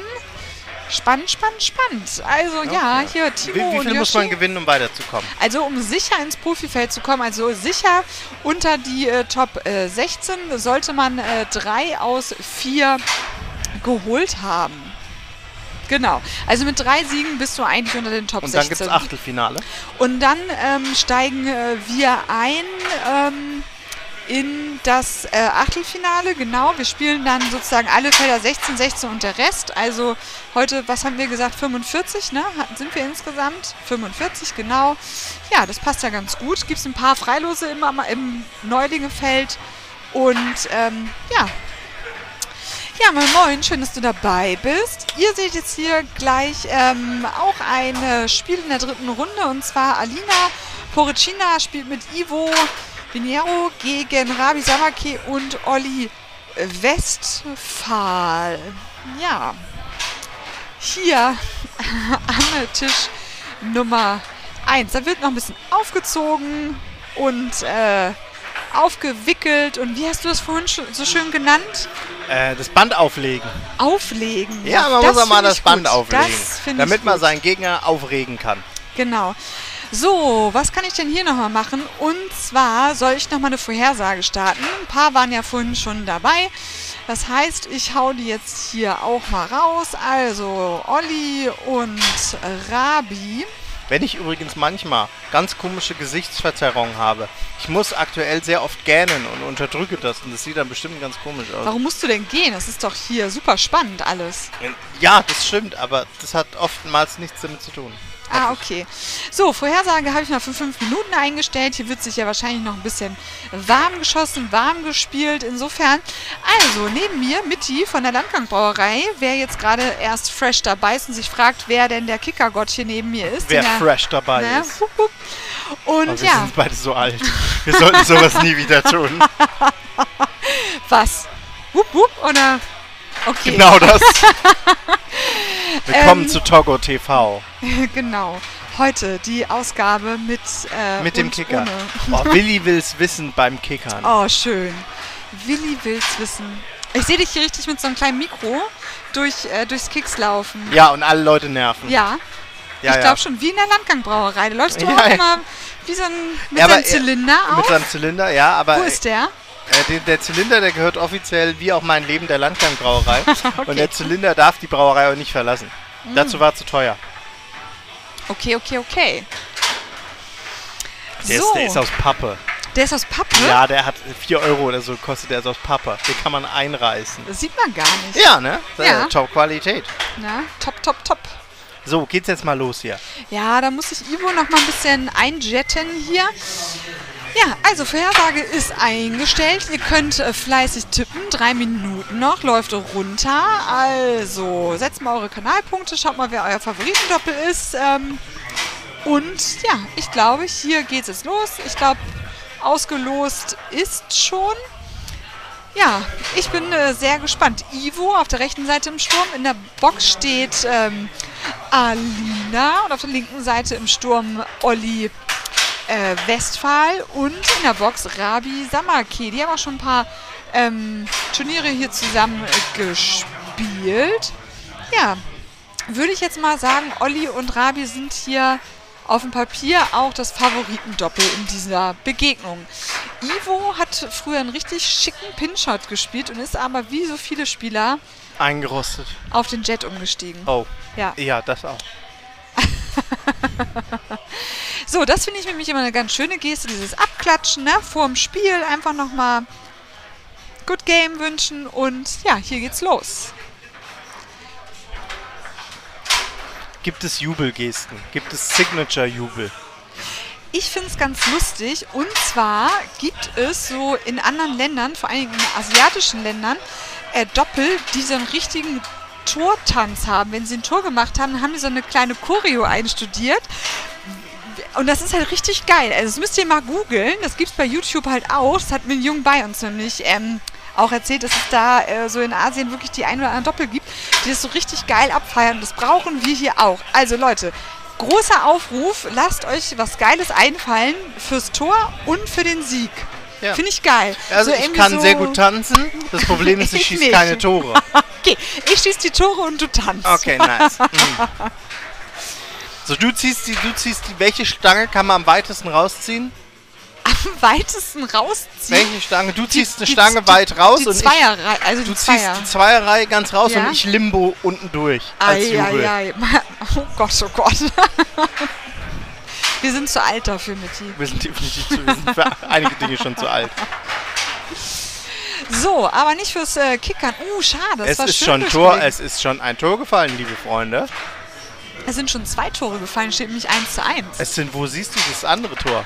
Spannend, spannend, spannend. Also, ja, hier Timo Wie, wie und viel muss man Yoshi. gewinnen, um weiterzukommen? Also um sicher ins Profifeld zu kommen, also sicher unter die äh, Top äh, 16, sollte man äh, drei aus vier geholt haben. Genau. Also mit drei Siegen bist du eigentlich unter den Top Und dann 16. gibt es Achtelfinale. Und dann ähm, steigen äh, wir ein ähm, in das äh, Achtelfinale. Genau, wir spielen dann sozusagen alle Felder 16, 16 und der Rest. Also heute, was haben wir gesagt, 45, ne? Sind wir insgesamt? 45, genau. Ja, das passt ja ganz gut. Gibt es ein paar Freilose im, Ama- im Neulingefeld. Und ähm, ja, ja, moin moin, schön, dass du dabei bist. Ihr seht jetzt hier gleich ähm, auch ein Spiel in der dritten Runde und zwar Alina Poricina spielt mit Ivo Viniero gegen Rabi Samake und Olli Westphal. Ja, hier am Tisch Nummer 1. Da wird noch ein bisschen aufgezogen und äh, aufgewickelt und wie hast du das vorhin sch- so schön genannt? Äh, das Band auflegen. Auflegen. Ja, man das muss auch mal das Band gut. auflegen. Das damit man seinen Gegner aufregen kann. Genau. So, was kann ich denn hier nochmal machen? Und zwar soll ich nochmal eine Vorhersage starten. Ein paar waren ja vorhin schon dabei. Das heißt, ich hau die jetzt hier auch mal raus. Also Olli und Rabi. Wenn ich übrigens manchmal ganz komische Gesichtsverzerrungen habe, ich muss aktuell sehr oft gähnen und unterdrücke das und das sieht dann bestimmt ganz komisch aus. Warum musst du denn gehen? Das ist doch hier super spannend alles. Ja, das stimmt, aber das hat oftmals nichts damit zu tun. Ah, okay. So, Vorhersage habe ich mal für fünf Minuten eingestellt. Hier wird sich ja wahrscheinlich noch ein bisschen warm geschossen, warm gespielt. Insofern, also neben mir Mitti von der Landgangbrauerei, wer jetzt gerade erst fresh dabei ist und sich fragt, wer denn der Kickergott hier neben mir ist. Wer den er- fresh dabei ne? ist. Und Aber wir ja, sind beide so alt. Wir sollten sowas nie wieder tun. was? Wupp, wupp, oder? Okay. Genau das. Willkommen Ähm, zu Togo TV. genau. Heute die Ausgabe mit, äh, Mit dem Kicker. ohne. Oh, Willi will's wissen beim Kickern. Oh, schön. Willi will's wissen. Ich sehe dich hier richtig mit so einem kleinen Mikro durch, äh, durchs Kicks laufen. Ja, und alle Leute nerven. Ja, ja. ich ja. glaube schon, wie in der Landgangbrauerei. Da läufst du Ja, auch ja. immer wie so ein, mit Ja, seinem er- Zylinder Mit auf. seinem Zylinder, ja, aber Wo ist der? Äh, der, der Zylinder, der gehört offiziell wie auch mein Leben der Landgangbrauerei. Okay. Und der Zylinder darf die Brauerei auch nicht verlassen. Dazu war zu teuer. Okay, okay, okay. Der, so, ist, der ist aus Pappe. der ist aus Pappe? Ja, der hat 4 Euro oder so kostet, der ist aus Pappe. Den kann man einreißen. Das sieht man gar nicht. Ja, ne? Ja. Äh, Top-Qualität. Na, top, top, top. So, geht's jetzt mal los hier. Ja, da muss ich Ivo noch mal ein bisschen einjetten hier. Ja, also Vorhersage ist eingestellt. Ihr könnt äh, fleißig tippen. Drei Minuten noch, läuft runter. Also, setzt mal eure Kanalpunkte, schaut mal, wer euer Favoritendoppel ist. Ähm, und ja, ich glaube, hier geht es los. Ich glaube, ausgelost ist schon. Ja, ich bin äh, sehr gespannt. Ivo auf der rechten Seite im Sturm. In der Box steht ähm, Alina und auf der linken Seite im Sturm Olli äh, Westphal und in der Box Rabi Samake. Die haben auch schon ein paar ähm, Turniere hier zusammen äh, gespielt. Ja, würde ich jetzt mal sagen, Olli und Rabi sind hier auf dem Papier auch das Favoritendoppel in dieser Begegnung. Ivo hat früher einen richtig schicken Pinshot gespielt und ist aber wie so viele Spieler Eingerostet. auf den Jet umgestiegen. Oh, Ja. ja, das auch. So, das finde ich nämlich immer eine ganz schöne Geste, dieses Abklatschen, ne? Vor dem Spiel einfach nochmal Good Game wünschen und ja, hier geht's los. Gibt es Jubelgesten? Gibt es Signature-Jubel? Ich finde es ganz lustig und zwar gibt es so in anderen Ländern, vor allem in asiatischen Ländern, äh, Doppel, die so einen richtigen Tortanz haben. Wenn sie ein Tor gemacht haben, haben die so eine kleine Choreo einstudiert. Und das ist halt richtig geil. Also das müsst ihr mal googeln. Das gibt's bei YouTube halt auch. Das hat mir ein Jung bei uns nämlich ähm, auch erzählt, dass es da äh, so in Asien wirklich die ein oder andere Doppel gibt, die das so richtig geil abfeiern. Das brauchen wir hier auch. Also Leute, großer Aufruf, lasst euch was Geiles einfallen fürs Tor und für den Sieg. Ja. Finde ich geil. Also So ich kann so- sehr gut tanzen. Das Problem ist, ich Ich schieße nicht. keine Tore. Okay, ich schieße die Tore und du tanzt. Okay, nice. Mhm. So, du ziehst die, du ziehst die, welche Stange kann man am weitesten rausziehen? Am weitesten rausziehen. Welche Stange? Du ziehst eine die- Stange die- weit raus und ich, Zweierreihe, also du die ziehst Zweier. die Zweierreihe ganz raus Ja. und ich Limbo unten durch als Jubel. Eieiei. Oh Gott, oh Gott. Wir sind zu alt dafür, Mitti. Wir sind definitiv zu, wir sind für einige Dinge schon zu alt. So, aber nicht fürs äh, Kickern. Uh, schade. Das Es ist schon Tor, es ist schon ein Tor gefallen, liebe Freunde. Es sind schon zwei Tore gefallen, steht nämlich 1 zu 1. Es sind, wo siehst du das andere Tor?